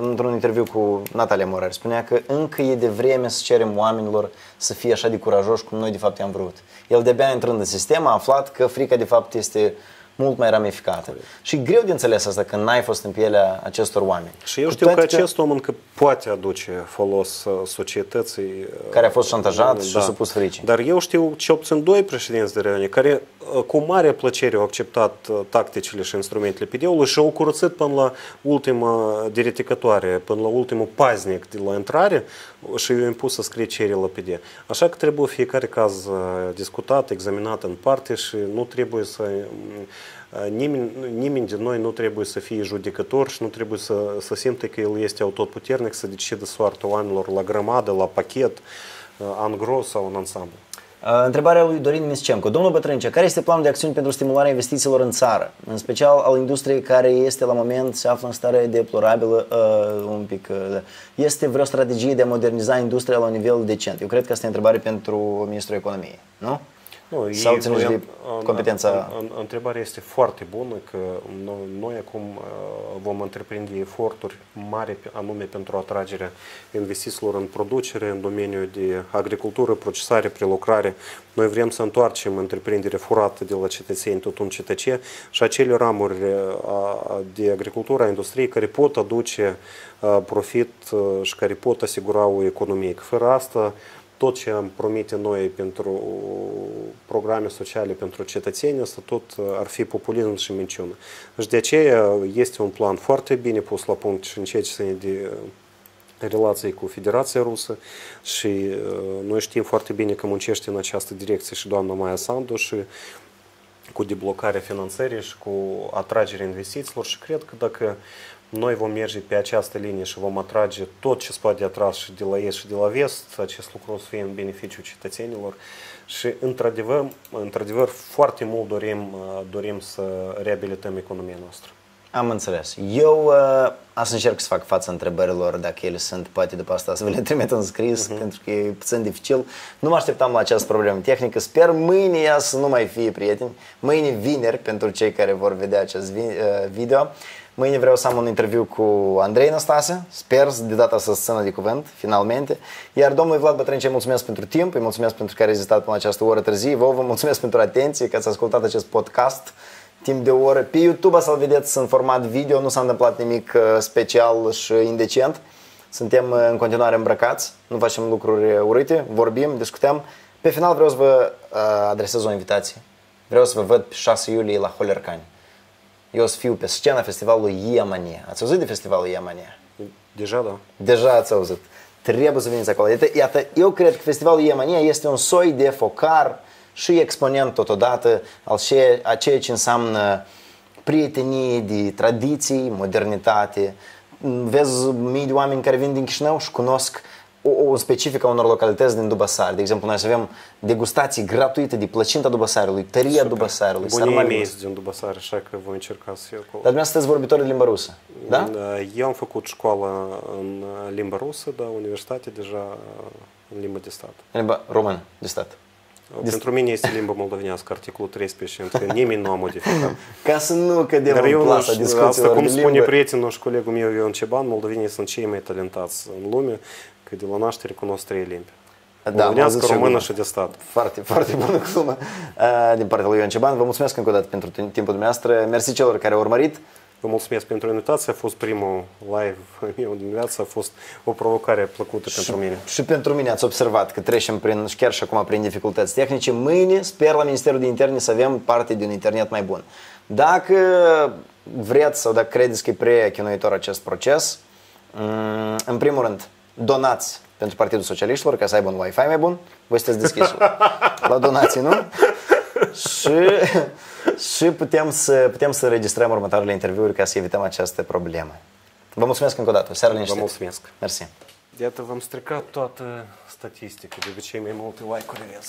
într-un interviu cu Natalia Morar, spunea că încă e de vreme să cerem oamenilor să fie așa de curajoși cum noi de fapt i-am vrut. El de-abia intrând în sistem a aflat că frica de fapt este mult mai ramificată. Corect. Și greu de înțeles asta când n-ai fost în pielea acestor oameni. Și eu știu că acest om încă poate aduce folos uh, societății. Uh, care a fost șantajat da, și supus fricii. Dar eu știu cel puțin doi președinți de reuniune care uh, cu mare plăcere au acceptat tacticile și instrumentele PD-ului și au curățit până la ultima dereticătoare, până la ultimul paznic de la intrare și i-au impus să scrie cerere la PD. Așa că trebuie fiecare caz discutat, examinat în parte și nu trebuie să nimeni, nimeni din noi nu trebuie să fie judecător și nu trebuie să, să simte că el este autoputernic să decidă soarta oamenilor la grămadă, la pachet, în gros sau în ansamblu. Întrebarea lui Dorin Miscenco. Domnul Bătrânice, care este planul de acțiuni pentru stimularea investițiilor în țară, în special al industriei care este la moment se află în stare deplorabilă uh, un pic? Uh, este vreo strategie de a moderniza industria la un nivel decent? Eu cred că asta e întrebare pentru Ministrul Economiei, nu? Nu, Sau țineți de competența? Întrebarea este foarte bună că noi, noi acum uh, vom întreprinde eforturi mari anume pentru atragerea investițiilor în producere, în domeniul de agricultură, procesare, prelucrare. Noi vrem să întoarcem întreprindere furată de la cetățeni tot un cetățe și acele ramuri uh, de agricultură, a industriei care pot aduce uh, profit și care pot asigura o economie. Fără asta, tot ce am promite noi pentru programe sociale pentru cetățeni, asta tot ar fi populism și minciună. Și de aceea este un plan foarte bine pus la punct și în ceea ce ține de relații cu Federația Rusă și noi știm foarte bine că muncește în această direcție și doamna Maia Sandu și cu deblocarea finanțării și cu atragerea investițiilor și cred că dacă noi vom merge pe această linie și vom atrage tot ce se poate atras și de la est și de la vest, acest lucru o să fie în beneficiu cetățenilor și într-adevăr, într-adevăr foarte mult dorim, dorim să reabilităm economia noastră. Am înțeles. Eu uh, să încerc să fac față întrebărilor, dacă ele sunt, poate după asta să vă le trimit în scris, uh-huh. pentru că e puțin dificil. Nu mă așteptam la această problemă tehnică. Sper mâine ea să nu mai fie prieteni. Mâine vineri, pentru cei care vor vedea acest video. Mâine vreau să am un interviu cu Andrei Năstase, sper de data să țină de cuvânt, finalmente. Iar domnului Vlad Bătrânice, mulțumesc pentru timp, îi mulțumesc pentru că a rezistat până această oră târziu. Vă, vă mulțumesc pentru atenție, că ați ascultat acest podcast timp de o oră. Pe YouTube să-l vedeți în format video, nu s-a întâmplat nimic uh, special și indecent. Suntem uh, în continuare îmbrăcați, nu facem lucruri urâte, vorbim, discutăm. Pe final vreau să vă uh, adresez o invitație. Vreau să vă văd pe 6 iulie la Holercani eu să fiu pe scena festivalului Iamania. Ați auzit de festivalul Iamania? Deja, da. Deja ați auzit. Trebuie să veniți acolo. Iată, iată eu cred că festivalul Iamania este un soi de focar și exponent totodată al a ceea ce înseamnă prietenie de tradiții, modernitate. Vezi mii de oameni care vin din Chișinău și cunosc o, o specifică a unor localități din Dubăsar. De exemplu, noi să avem degustații gratuite de plăcinta Dubăsarului, tăria Super. Dubăsarului. Bunii mei din Dubăsar, așa că voi încerca să fiu acolo. Dar dumneavoastră sunteți vorbitori de limba rusă, da? Eu am făcut școală în limba rusă, dar universitate deja în limba de stat. Limba română de stat. Pentru mine este limba moldovenească, articolul 13, pentru că nimeni nu a modificat. Ca să nu cădem Dar în plasa discuțiilor Asta, cum spune prietenul și colegul meu Ion Ceban, moldovenii sunt cei mai talentați în lume că de la naștere cunosc trei limbi. Da, Moldovenească, română și de stat. Foarte, foarte bună glumă din partea lui Ion Ceban. Vă mulțumesc încă o dată pentru timpul dumneavoastră. Mersi celor care au urmărit. Vă mulțumesc pentru invitație. A fost primul live meu din viață. A fost o provocare plăcută și, pentru mine. Și pentru mine ați observat că trecem prin, chiar și acum prin dificultăți tehnice. Mâine sper la Ministerul de Interne să avem parte de un internet mai bun. Dacă vreți sau dacă credeți că e prea chinuitor acest proces, mm, în primul rând, donați pentru Partidul Socialiștilor ca să aibă un Wi-Fi mai bun. Voi sunteți deschiși la donații, nu? și, și putem, să, putem să registrăm următoarele interviuri ca să evităm această problemă. Vă mulțumesc încă o dată. Seara Vă liniștit. mulțumesc. Mersi. Iată, v-am stricat toată statistica. De obicei mai multe like-uri aveți.